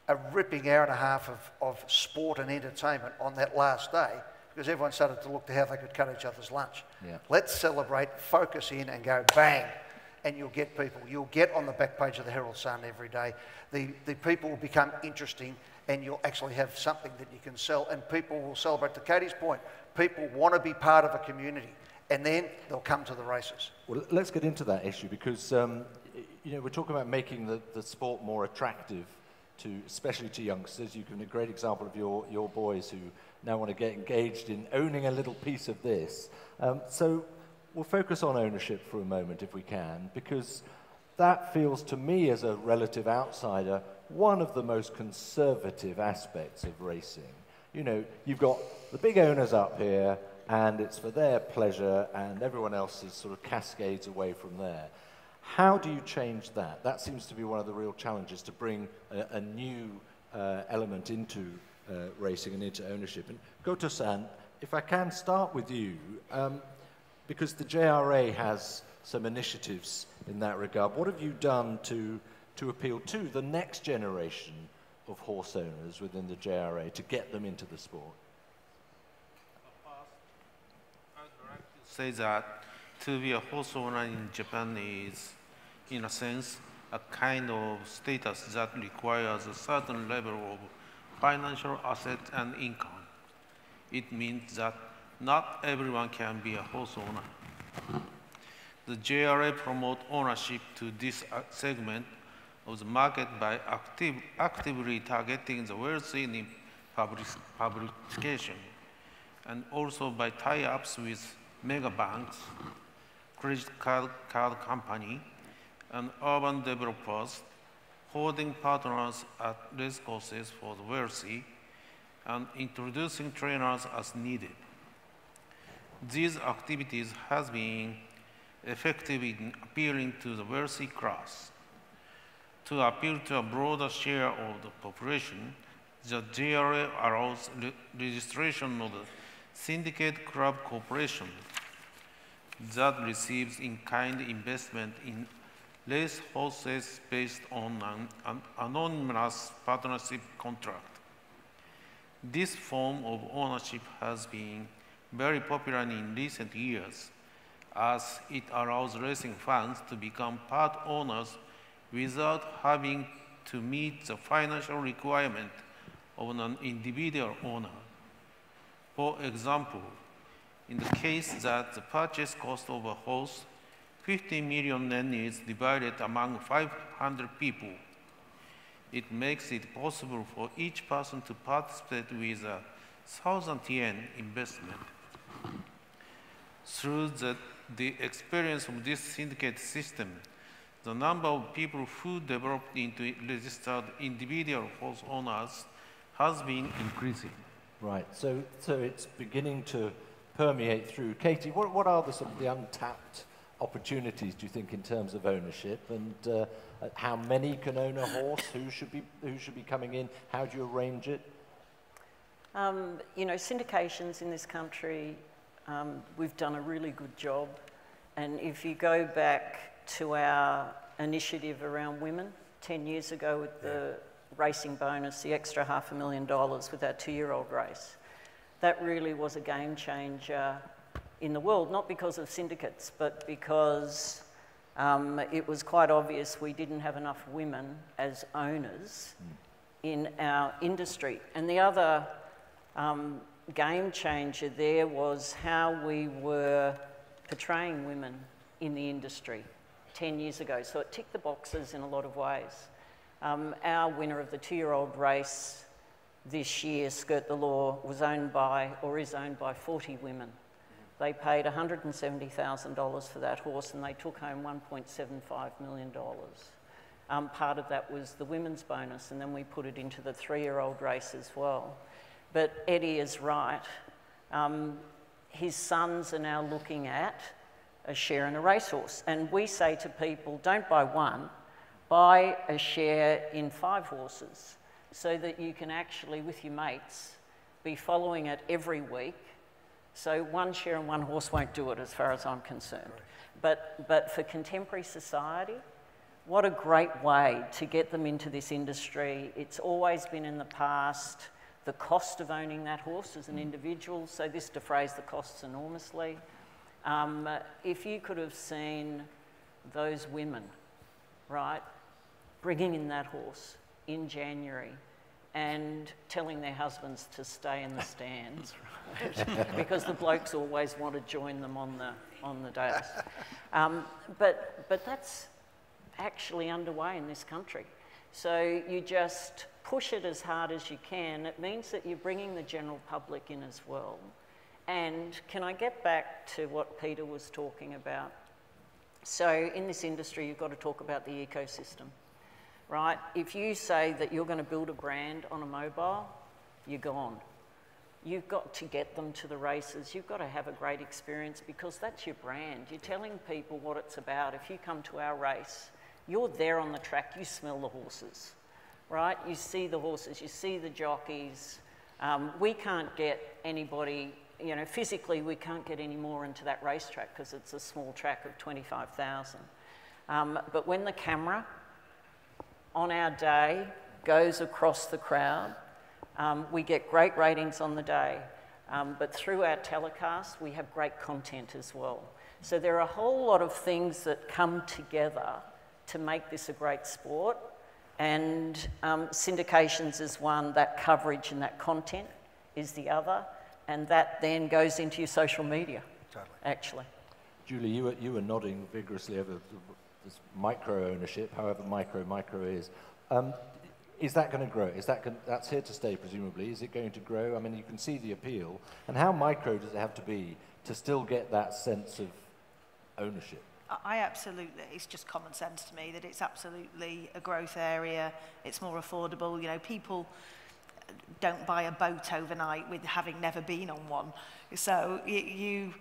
Speaker 3: a ripping hour and a half of, of sport and entertainment on that last day because everyone started to look to how they could cut each other's lunch.
Speaker 1: Yeah.
Speaker 3: Let's celebrate, focus in, and go bang. And you'll get people. You'll get on the back page of the Herald Sun every day. The, the people will become interesting and you'll actually have something that you can sell, and people will celebrate. To Katie's point, people want to be part of a community, and then they'll come to the races.
Speaker 1: Well, let's get into that issue because um, you know we're talking about making the, the sport more attractive to, especially to youngsters. You've given a great example of your, your boys who now want to get engaged in owning a little piece of this. Um, so we'll focus on ownership for a moment if we can, because that feels to me as a relative outsider one of the most conservative aspects of racing. You know, you've got the big owners up here, and it's for their pleasure, and everyone else is sort of cascades away from there. How do you change that? That seems to be one of the real challenges to bring a, a new uh, element into uh, racing and into ownership. And Goto-san, if I can start with you, um, because the JRA has some initiatives in that regard. What have you done to to appeal to the next generation of horse owners within the JRA to get them into the sport?
Speaker 6: say that to be a horse owner in Japan is, in a sense, a kind of status that requires a certain level of financial asset and income. It means that not everyone can be a horse owner. The JRA promote ownership to this uh, segment of the market by active, actively targeting the wealthy in public, publication, and also by tie-ups with mega banks, credit card, card company, and urban developers, holding partners at race courses for the wealthy, and introducing trainers as needed. These activities have been effective in appealing to the wealthy class. To appeal to a broader share of the population, the JRA allows re registration of the Syndicate Club Corporation that receives in-kind investment in race horses based on an, an anonymous partnership contract. This form of ownership has been very popular in recent years as it allows racing fans to become part owners without having to meet the financial requirement of an individual owner. For example, in the case that the purchase cost of a house, 50 million yen is divided among 500 people, it makes it possible for each person to participate with a 1,000 yen investment. Through the, the experience of this syndicate system, the number of people who developed into registered individual horse owners has been increasing.
Speaker 1: Right, so, so it's beginning to permeate through. Katie, what, what are the sort of the untapped opportunities, do you think, in terms of ownership? And uh, how many can own a horse? Who should be, who should be coming in? How do you arrange it?
Speaker 2: Um, you know, syndications in this country, um, we've done a really good job. And if you go back to our initiative around women 10 years ago with the racing bonus, the extra half a million dollars with our two-year-old race, that really was a game changer in the world, not because of syndicates, but because um, it was quite obvious we didn't have enough women as owners in our industry. And the other um, game changer there was how we were portraying women in the industry 10 years ago. So it ticked the boxes in a lot of ways. Um, our winner of the two-year-old race this year, Skirt the Law, was owned by, or is owned by 40 women. They paid $170,000 for that horse and they took home $1.75 million. Um, part of that was the women's bonus, and then we put it into the three year old race as well. But Eddie is right. Um, his sons are now looking at a share in a racehorse. And we say to people, don't buy one, buy a share in five horses so that you can actually, with your mates, be following it every week so one share and one horse won't do it as far as I'm concerned. But, but for contemporary society, what a great way to get them into this industry. It's always been in the past the cost of owning that horse as an mm. individual, so this defrays the costs enormously. Um, if you could have seen those women, right, bringing in that horse in January and telling their husbands to stay in the stands right. because the blokes always want to join them on the, on the dais. Um, but, but that's actually underway in this country. So you just push it as hard as you can. It means that you're bringing the general public in as well. And can I get back to what Peter was talking about? So in this industry, you've got to talk about the ecosystem right? If you say that you're going to build a brand on a mobile, you're gone. You've got to get them to the races. You've got to have a great experience because that's your brand. You're telling people what it's about. If you come to our race, you're there on the track, you smell the horses, right? You see the horses, you see the jockeys. Um, we can't get anybody, you know, physically we can't get any more into that racetrack because it's a small track of 25,000. Um, but when the camera on our day goes across the crowd. Um, we get great ratings on the day, um, but through our telecast, we have great content as well. So there are a whole lot of things that come together to make this a great sport. And um, syndications is one, that coverage and that content is the other, and that then goes into your social media, totally. actually.
Speaker 1: Julie, you were, you were nodding vigorously over this micro ownership, however micro micro is. Um, is that going to grow? Is that going, that's here to stay, presumably? Is it going to grow? I mean, you can see the appeal. And how micro does it have to be to still get that sense of ownership?
Speaker 4: I absolutely, it's just common sense to me that it's absolutely a growth area. It's more affordable. You know, people don't buy a boat overnight with having never been on one. So you,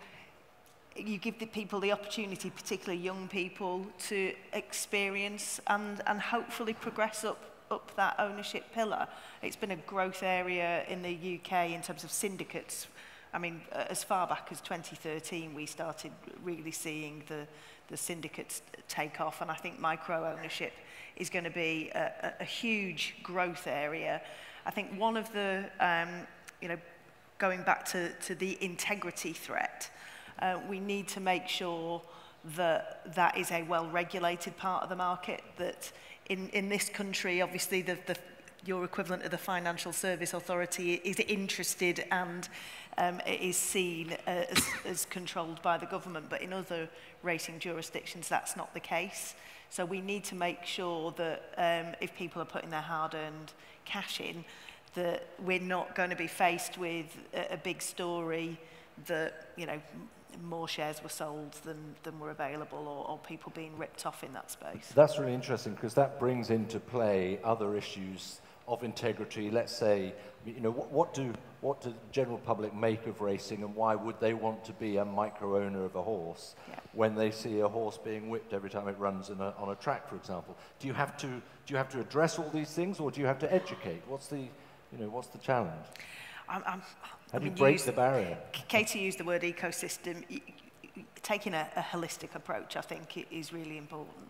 Speaker 4: you give the people the opportunity, particularly young people, to experience and, and hopefully progress up up that ownership pillar. It's been a growth area in the UK in terms of syndicates. I mean, as far back as 2013, we started really seeing the, the syndicates take off, and I think micro ownership is going to be a, a, a huge growth area. I think one of the, um, you know, going back to, to the integrity threat, uh, we need to make sure that that is a well-regulated part of the market, that in, in this country, obviously, the, the, your equivalent of the Financial Service Authority is interested and um, is seen as, as controlled by the government, but in other rating jurisdictions that's not the case. So we need to make sure that um, if people are putting their hard-earned cash in, that we're not going to be faced with a, a big story that, you know, more shares were sold than, than were available or, or people being ripped off in that space.
Speaker 1: That's really interesting because that brings into play other issues of integrity. Let's say, you know, what, what, do, what do the general public make of racing and why would they want to be a micro owner of a horse yeah. when they see a horse being whipped every time it runs a, on a track, for example? Do you, have to, do you have to address all these things or do you have to educate? What's the, you know, what's the challenge?
Speaker 4: I'm, I'm,
Speaker 1: How do you break the barrier?
Speaker 4: Katie used the word ecosystem. Taking a, a holistic approach, I think, is really important.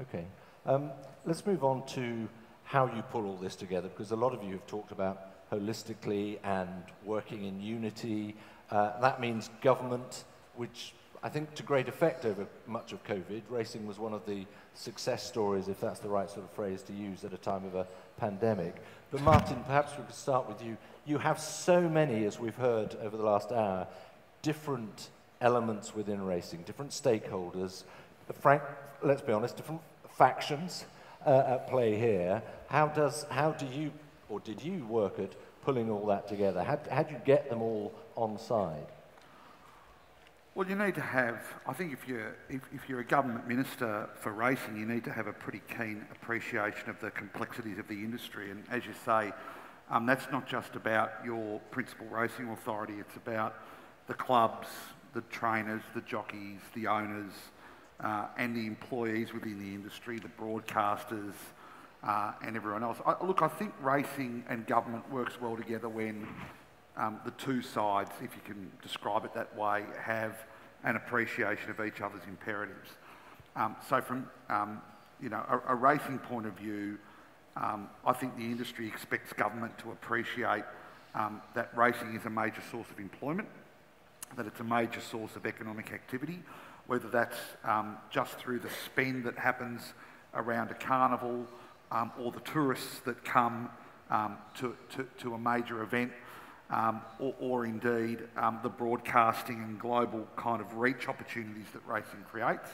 Speaker 1: Okay. Um, let's move on to how you pull all this together, because a lot of you have talked about holistically and working in unity. Uh, that means government, which I think to great effect over much of COVID. Racing was one of the success stories, if that's the right sort of phrase to use at a time of a pandemic. But Martin, perhaps we could start with you. You have so many, as we've heard over the last hour, different elements within racing, different stakeholders, frank, let's be honest, different factions uh, at play here. How, does, how do you, or did you work at pulling all that together? How, how do you get them all on side?
Speaker 5: Well, you need to have, I think if you're, if, if, you're a government minister for racing, you need to have a pretty keen appreciation of the complexities of the industry. And as you say, um, that's not just about your principal racing authority, it's about the clubs, the trainers, the jockeys, the owners, uh, and the employees within the industry, the broadcasters, uh, and everyone else. I, look, I think racing and government works well together when um, the two sides, if you can describe it that way, have an appreciation of each other's imperatives. Um, so from um, you know a, a, racing point of view, um, I think the industry expects government to appreciate um, that racing is a major source of employment, that it's a major source of economic activity, whether that's um, just through the spend that happens around a carnival or the tourists that come to, to, to, a major event, um, or, or, indeed um, the broadcasting and global kind of reach opportunities that racing creates.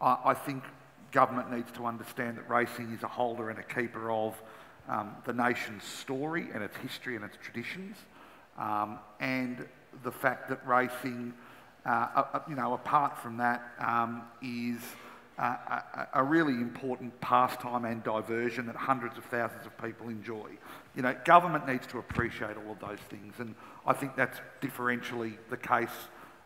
Speaker 5: Uh, I think government needs to understand that racing is a holder and a keeper of um, the nation's story and its history and its traditions, and the fact that racing uh, you know, apart from that, um, is a, a, really important pastime and diversion that hundreds of thousands of people enjoy. You know, government needs to appreciate all of those things, and I think that's differentially the case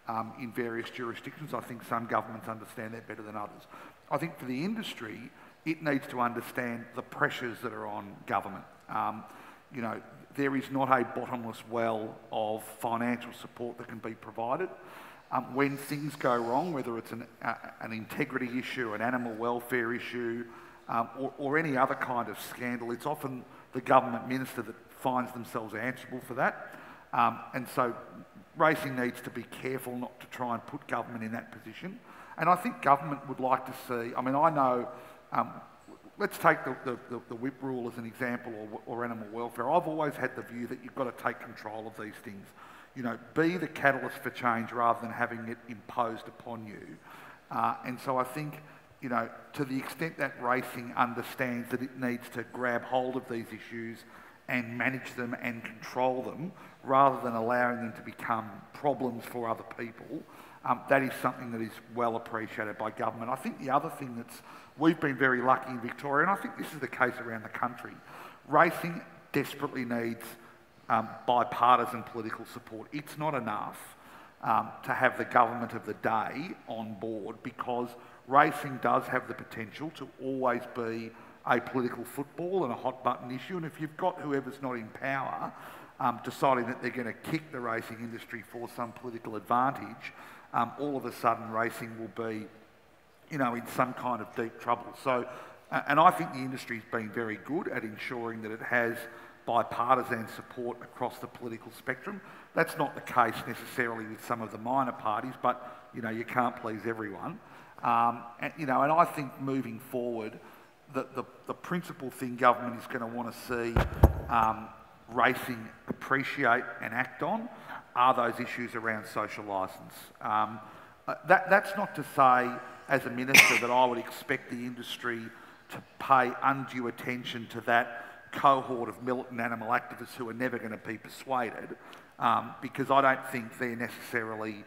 Speaker 5: um, in various jurisdictions. I think some governments understand that better than others. I think for the industry, it needs to understand the pressures that are on government. Um, you know, there is not a bottomless well of financial support that can be provided. Um, when things go wrong, whether it's an, uh, an integrity issue, an animal welfare issue, um, or, or, any other kind of scandal, it's often the government minister that finds themselves answerable for that. Um, and so racing needs to be careful not to try and put government in that position. And I think government would like to see, I mean, I know, um, let's take the, the, the, the, whip rule as an example or, or animal welfare. I've always had the view that you've got to take control of these things you know, be the catalyst for change rather than having it imposed upon you. Uh, and so I think, you know, to the extent that racing understands that it needs to grab hold of these issues and manage them and control them rather than allowing them to become problems for other people, um, that is something that is well appreciated by government. I think the other thing that's, we've been very lucky in Victoria, and I think this is the case around the country, racing desperately needs um, bipartisan political support. It's not enough um, to have the government of the day on board because racing does have the potential to always be a political football and a hot button issue. And if you've got whoever's not in power um, deciding that they're going to kick the racing industry for some political advantage, um, all of a sudden racing will be, you know, in some kind of deep trouble. So, and I think the industry's been very good at ensuring that it has bipartisan support across the political spectrum. That's not the case necessarily with some of the minor parties, but you know you can't please everyone. Um, and, you know, and I think moving forward, the, the, the principal thing government is going to want to see um, racing appreciate and act on are those issues around social licence. Um, uh, that, that's not to say, as a minister, that I would expect the industry to pay undue attention to that cohort of militant animal activists who are never going to be persuaded, um, because I don't think they're necessarily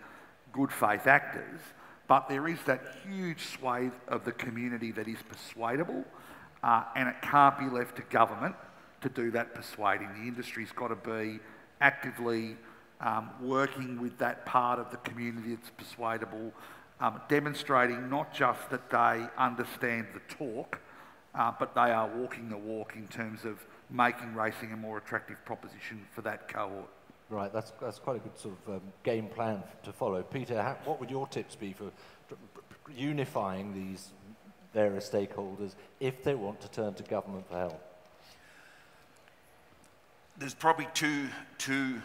Speaker 5: good faith actors. But there is that huge swathe of the community that is persuadable, uh, and it can't be left to government to do that persuading. The industry's got to be actively um, working with that part of the community that's persuadable, um, demonstrating not just that they understand the talk, uh, but they are walking the walk in terms of making racing a more attractive proposition for that cohort.
Speaker 1: Right, that's, that's quite a good sort of um, game plan to follow. Peter, how, what would your tips be for unifying these various stakeholders if they want to turn to government for help?
Speaker 8: There's probably two, two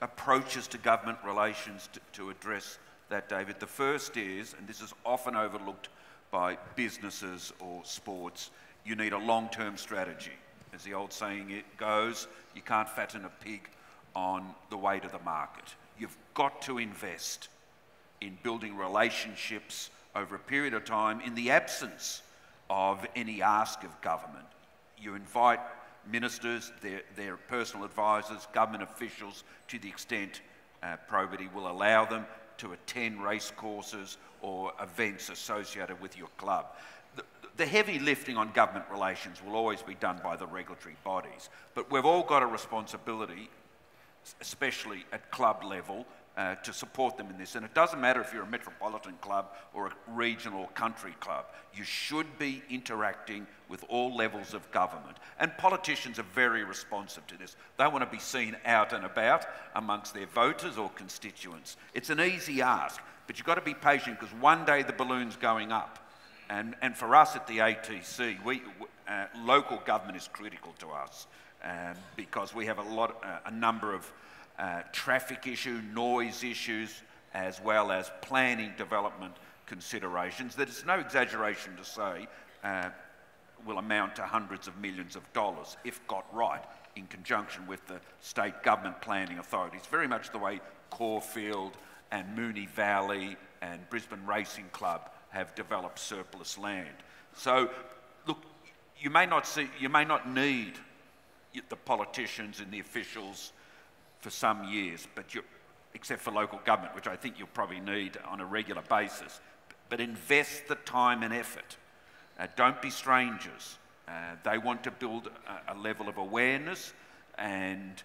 Speaker 8: approaches to government relations to, to address that, David. The first is, and this is often overlooked by businesses or sports, you need a long-term strategy. As the old saying it goes, you can't fatten a pig on the way to the market. You've got to invest in building relationships over a period of time in the absence of any ask of government. You invite ministers, their, their personal advisors, government officials, to the extent uh, probity will allow them, to attend race courses or events associated with your club. The, heavy lifting on government relations will always be done by the regulatory bodies, but we've all got a responsibility, especially at club level, uh, to support them in this. And it doesn't matter if you're a metropolitan club or a regional country club. You should be interacting with all levels of government. And politicians are very responsive to this. They want to be seen out and about amongst their voters or constituents. It's an easy ask, but you've got to be patient because one day the balloon's going up. And, and for us at the ATC, we, uh, local government is critical to us um, because we have a, lot, uh, a number of uh, traffic issue, noise issues, as well as planning development considerations that it's no exaggeration to say uh, will amount to hundreds of millions of dollars if got right in conjunction with the state government planning authorities. Very much the way Caulfield and Moonee Valley and Brisbane Racing Club have developed surplus land. So, look, you may not see, you may not need the politicians and the officials for some years, but you, except for local government, which I think you'll probably need on a regular basis. But invest the time and effort. Uh, don't be strangers. Uh, they want to build a, a level of awareness and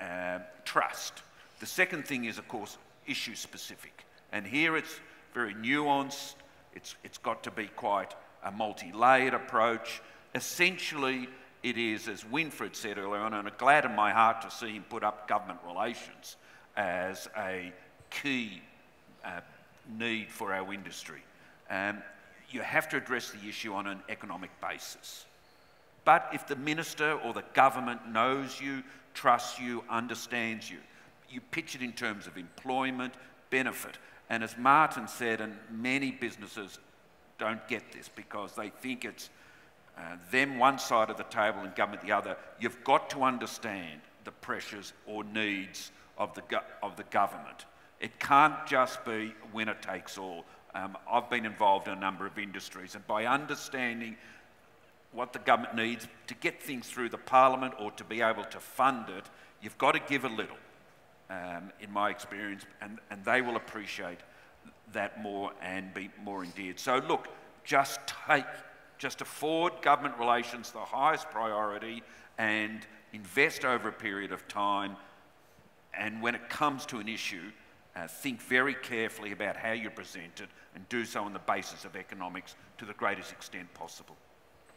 Speaker 8: uh, trust. The second thing is, of course, issue specific. And here it's very nuanced, it's, it's got to be quite a multi layered approach. Essentially, it is, as Winfried said earlier on, and I'm glad in my heart to see him put up government relations as a key uh, need for our industry. Um, you have to address the issue on an economic basis. But if the minister or the government knows you, trusts you, understands you, you pitch it in terms of employment, benefit. And as Martin said, and many businesses don't get this because they think it's uh, them one side of the table and government the other, you've got to understand the pressures or needs of the, of the government. It can't just be winner takes all. Um, I've been involved in a number of industries, and by understanding what the government needs to get things through the parliament or to be able to fund it, you've got to give a little, um, in my experience, and, and they will appreciate that more and be more endeared. So, look, just take, just afford government relations the highest priority and invest over a period of time. And when it comes to an issue, uh, think very carefully about how you present it and do so on the basis of economics to the greatest extent possible.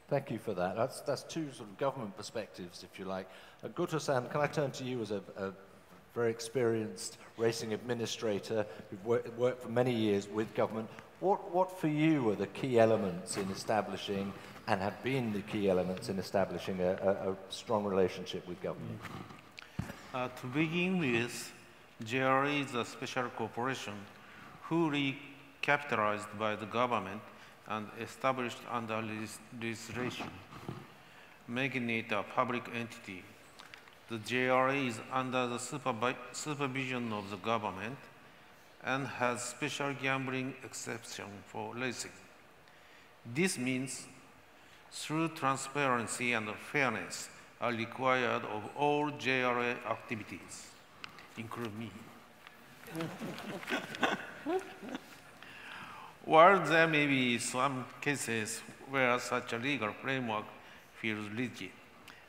Speaker 1: Thank you for that. That's, that's two sort of government perspectives, if you like. Uh, Goto-san, can I turn to you as a, a very experienced racing administrator who've worked, worked for many years with government. What, what for you are the key elements in establishing and have been the key elements in establishing a, a, a strong relationship with government?
Speaker 6: Uh, to begin with, JRA is a special corporation wholly capitalized by the government and established under legislation, making it a public entity. The JRA is under the supervision of the government and has special gambling exception for racing. This means through transparency and fairness are required of all JRA activities, including me. While there may be some cases where such a legal framework feels rigid,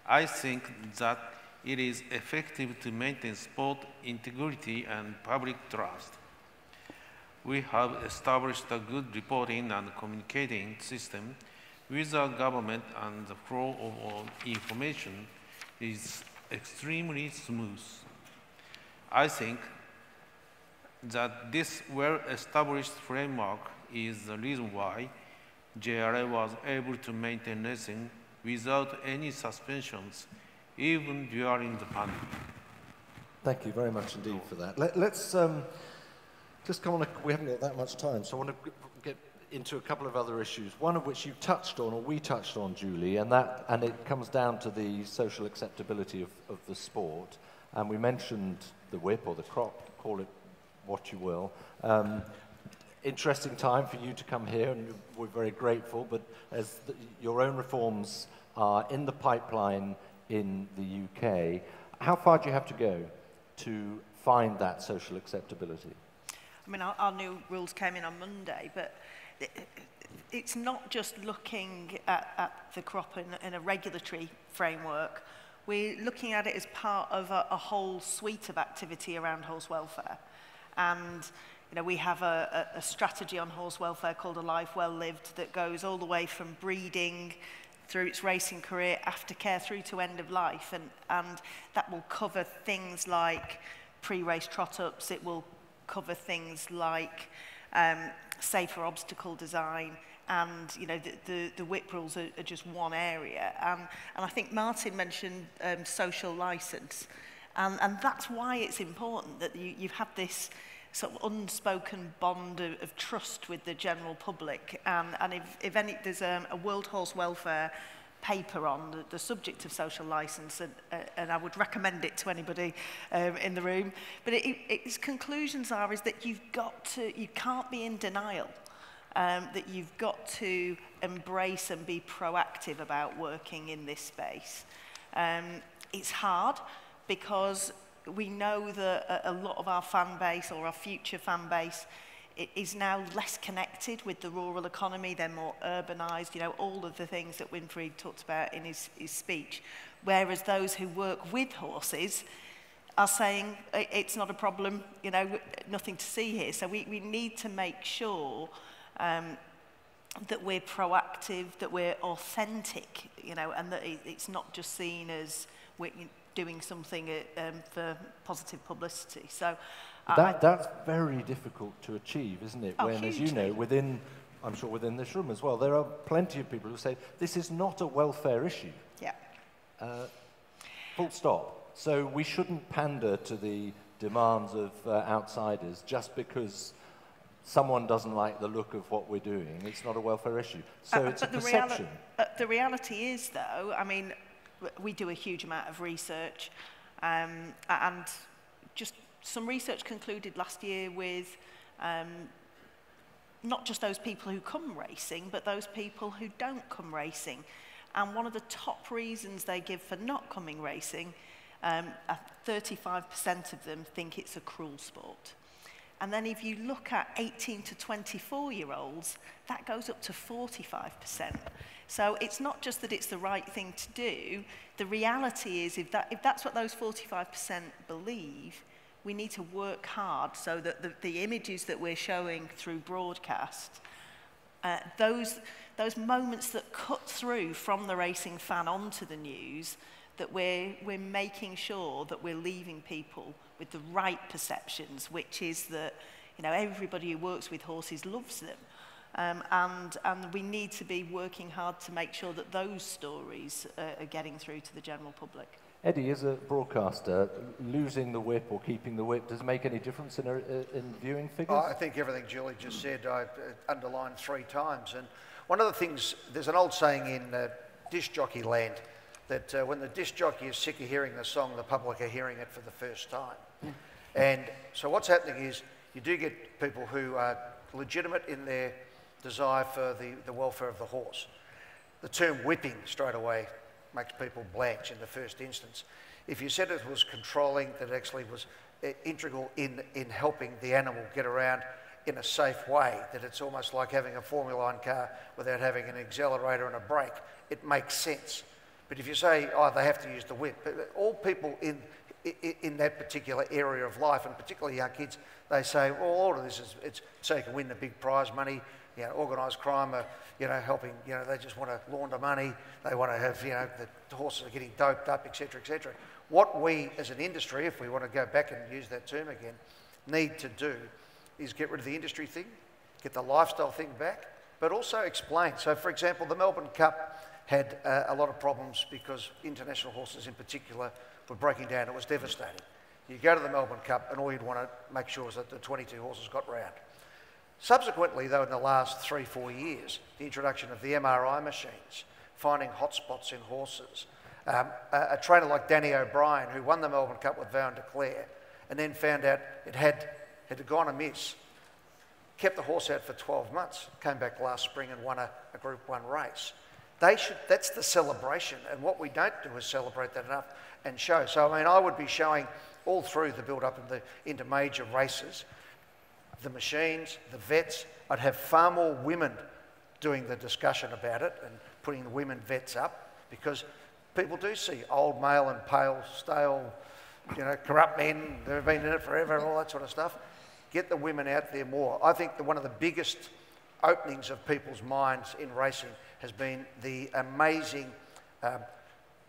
Speaker 6: I think that it is effective to maintain sport integrity and public trust. We have established a good reporting and communicating system with our government and the flow of information is extremely smooth. I think that this well-established framework is the reason why JRA was able to maintain racing without any suspensions, even during the pandemic.
Speaker 1: Thank you very much indeed for that. Let, us um, just come on, a, we haven't got that much time, so I want to get into a couple of other issues, one of which you've touched on, or we touched on, Julie, and, that, and it comes down to the social acceptability of, of the sport. And we mentioned the whip or the crop, call it what you will. Um, interesting time for you to come here, and we're very grateful. But as the, your own reforms are in the pipeline in the UK, how far do you have to go to find that social acceptability?
Speaker 4: I mean, our, our new rules came in on Monday, but it, it's not just looking at, at the crop in, in a regulatory framework. We're looking at it as part of a, a whole suite of activity around horse welfare. And you know, we have a, a, a strategy on horse welfare called A Life Well Lived that goes all the way from breeding through its racing career, aftercare through to end of life. And, and that will cover things like pre-race trot-ups. It will cover things like um, safer obstacle design, and you know the, the, the whip rules are, are just one area and, and I think Martin mentioned um, social license and, and that's why it's important that you, you've had this sort of unspoken bond of, of trust with the general public. And, and if, if any, there's um, a World Horse Welfare paper on the, the subject of social license and, uh, and I would recommend it to anybody um, in the room. But it, it, its conclusions are is that you've got to, you can't be in denial. Um, that you've got to embrace and be proactive about working in this space. Um, it's hard because we know that a lot of our fan base or our future fan base is now less connected with the rural economy, they're more urbanised, you know, all of the things that Winfried talked about in his, his speech. Whereas those who work with horses are saying it's not a problem, you know, nothing to see here. So we, we need to make sure um, that we're proactive, that we're authentic, you know, and that it, it's not just seen as, we're, doing something uh, um, for positive publicity. So
Speaker 1: that, I, that's very difficult to achieve, isn't it?
Speaker 4: Oh,
Speaker 1: when,
Speaker 4: hugely.
Speaker 1: as you know, within, I'm sure within this room as well, there are plenty of people who say this is not a welfare issue.
Speaker 4: Yeah.
Speaker 1: Uh, full stop. So we shouldn't pander to the demands of uh, outsiders just because someone doesn't like the look of what we're doing. It's not a welfare issue. So uh, it's a perception.
Speaker 4: Reali uh, the reality is, though, I mean, we do a huge amount of research um, and just some research concluded last year with um, not just those people who come racing, but those people who don't come racing. And one of the top reasons they give for not coming racing, um, 35% of them think it's a cruel sport. And then if you look at 18 to 24 year olds, that goes up to 45%. So it's not just that it's the right thing to do. The reality is if, that, if that's what those 45% believe, we need to work hard so that the, the images that we're showing through broadcast, uh, those, those moments that cut through from the racing fan onto the news, that we're, we're making sure that we're leaving people with the right perceptions, which is that you know, everybody who works with horses loves them. Um, and, and we need to be working hard to make sure that those stories uh, are getting through to the general public.
Speaker 1: Eddie, as a broadcaster, losing the whip or keeping the whip, does it make any difference in, a, in viewing figures?
Speaker 3: Oh, I think everything Julie just said, I uh, underlined three times. And one of the things, there's an old saying in uh, disc jockey land that uh, when the disc jockey is sick of hearing the song, the public are hearing it for the first time. Mm. And so what's happening is you do get people who are legitimate in their desire for the, the welfare of the horse. The term whipping straight away makes people blanch in the first instance. If you said it was controlling, that actually was uh, integral in, in helping the animal get around in a safe way, that it's almost like having a Formula One car without having an accelerator and a brake, it makes sense. But if you say, oh, they have to use the whip, all people in, in that particular area of life, and particularly young kids, they say, well, all of this is it's so you can win the big prize money. You know, organised crime are, you know, helping. You know, they just want to launder money. They want to have, you know, the horses are getting doped up, etc., etc. What we, as an industry, if we want to go back and use that term again, need to do is get rid of the industry thing, get the lifestyle thing back, but also explain. So, for example, the Melbourne Cup had uh, a lot of problems because international horses in particular were breaking down. It was devastating. You go to the Melbourne Cup and all you'd want to make sure is that the 22 horses got round. Subsequently, though, in the last three, four years, the introduction of the MRI machines, finding hotspots in horses, um, a, a, trainer like Danny O'Brien, who won the Melbourne Cup with Vow and Declare, and then found out it had, had gone amiss, kept the horse out for 12 months, came back last spring and won a, a Group 1 race. They should, that's the celebration. And what we don't do is celebrate that enough and show. So, I mean, I would be showing all through the build up the, into major races the machines, the vets. I'd have far more women doing the discussion about it and putting the women vets up because people do see old male and pale, stale, you know, corrupt men, they've been in it forever and all that sort of stuff. Get the women out there more. I think that one of the biggest openings of people's minds in racing has been the amazing uh,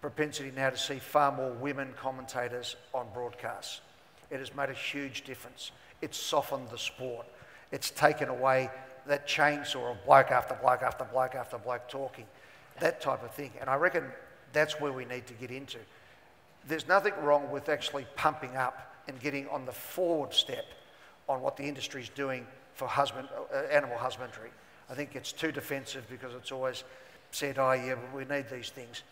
Speaker 3: propensity now to see far more women commentators on broadcasts. It has made a huge difference. It's softened the sport. It's taken away that chainsaw of bloke after bloke after bloke after bloke talking, that type of thing. And I reckon that's where we need to get into. There's nothing wrong with actually pumping up and getting on the forward step on what the industry is doing for husband, uh, animal husbandry. I think it's too defensive because it's always said, oh, yeah, we need these things.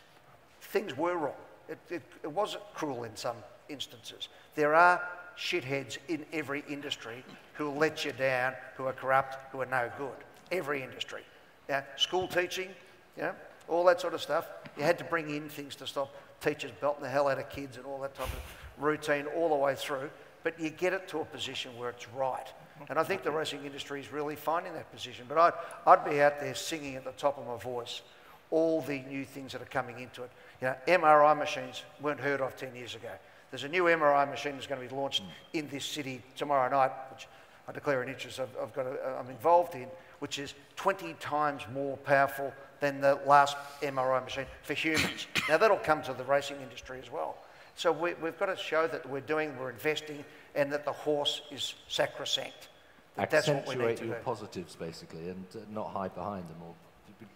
Speaker 3: Things were wrong. It, it, it wasn't cruel in some instances. There are shitheads in every industry who let you down, who are corrupt, who are no good. Every industry. Yeah, school teaching, yeah, all that sort of stuff. You had to bring in things to stop teachers belting the hell out of kids and all that type of routine all the way through. But you get it to a position where it's right. And I think the racing industry is really finding that position. But I'd, I'd be out there singing at the top of my voice all the new things that are coming into it. You know, MRI machines weren't heard of 10 years ago. There's a new MRI machine that's going to be launched in this city tomorrow night, which I declare an interest I've, I've got a, I'm involved in, which is 20 times more powerful than the last MRI machine for humans. now, that'll come to the racing industry as well. So we, have got to show that we're doing, we're investing, and that the horse is sacrosanct.
Speaker 1: That Accentuate your do. positives, basically, and uh, not hide behind them, or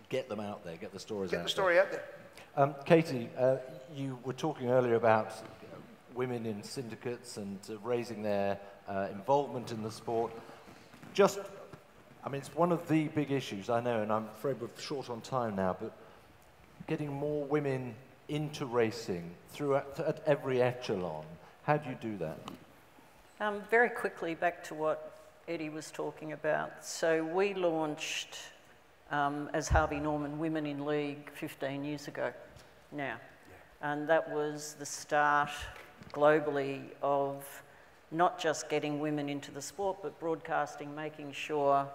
Speaker 1: get them out there, get the stories
Speaker 3: get
Speaker 1: out
Speaker 3: the story
Speaker 1: there.
Speaker 3: out there.
Speaker 1: Um, Katie, uh, you were talking earlier about women in syndicates and uh, raising their uh, involvement in the sport. Just, I mean, it's one of the big issues, I know, and I'm afraid we're short on time now, but getting more women into racing through at, at every echelon. How do you do that?
Speaker 2: Um, very quickly, back to what Eddie was talking about. So we launched um, as Harvey Norman Women in League 15 years ago now. And that was the start globally of not just getting women into the sport, but broadcasting, making sure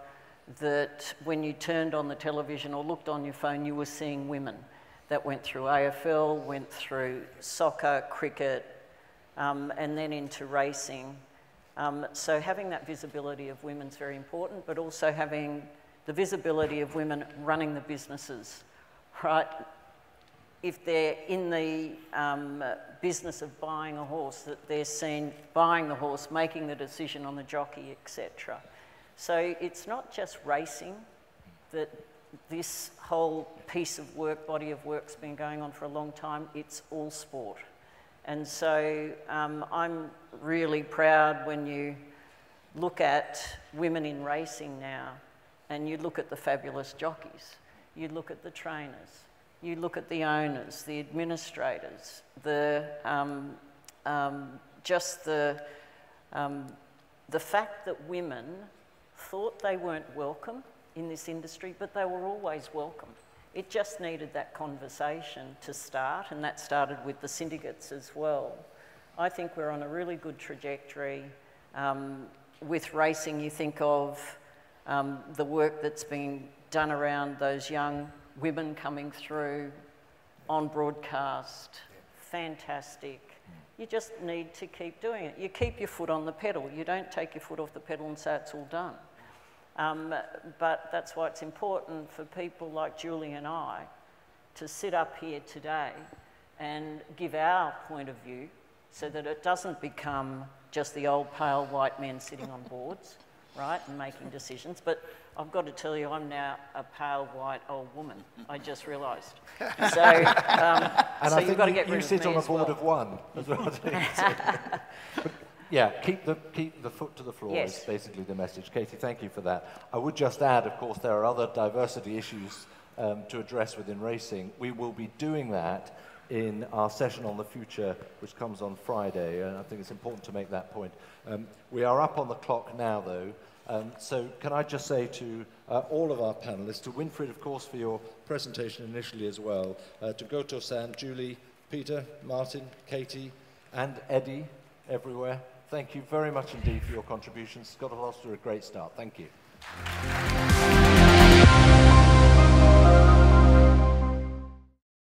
Speaker 2: that when you turned on the television or looked on your phone, you were seeing women that went through AFL, went through soccer, cricket, um, and then into racing. Um, so having that visibility of women is very important, but also having the visibility of women running the businesses, right? If they're in the um, business of buying a horse, that they're seen buying the horse, making the decision on the jockey, etc. So it's not just racing that this whole piece of work, body of work's been going on for a long time. It's all sport. And so um, I'm really proud when you look at women in racing now and you look at the fabulous jockeys, you look at the trainers, you look at the owners, the administrators, the, um, um, just the, um, the fact that women thought they weren't welcome in this industry, but they were always welcome. It just needed that conversation to start, and that started with the syndicates as well. I think we're on a really good trajectory. Um, with racing, you think of um, the work that's been done around those young women coming through on broadcast. Fantastic. You just need to keep doing it. You keep your foot on the pedal. You don't take your foot off the pedal and say it's all done. Um, but that's why it's important for people like Julie and I to sit up here today and give our point of view so that it doesn't become just the old pale white men sitting on boards, right, and making decisions. But I've got to tell you, I'm now a pale white old woman. I just realised. So, um,
Speaker 1: and
Speaker 2: so
Speaker 1: I
Speaker 2: you've got to
Speaker 1: you,
Speaker 2: get rid
Speaker 1: you
Speaker 2: of
Speaker 1: sit
Speaker 2: me
Speaker 1: on a board
Speaker 2: well.
Speaker 1: of one as well. but, yeah, keep the, keep the foot to the floor
Speaker 2: Yes.
Speaker 1: is basically the message. Katie, thank you for that. I would just add, of course, there are other diversity issues um, to address within racing. We will be doing that in our session on the future, which comes on Friday, and I think it's important to make that point. Um, we are up on the clock now, though, um, so can I just say to uh, all of our panelists, to Winfried, of course, for your presentation initially as well, uh, to Goto-san, Julie, Peter, Martin, Katie, and Eddie everywhere. Thank you very much indeed for your contributions. Scott to a great start. Thank you.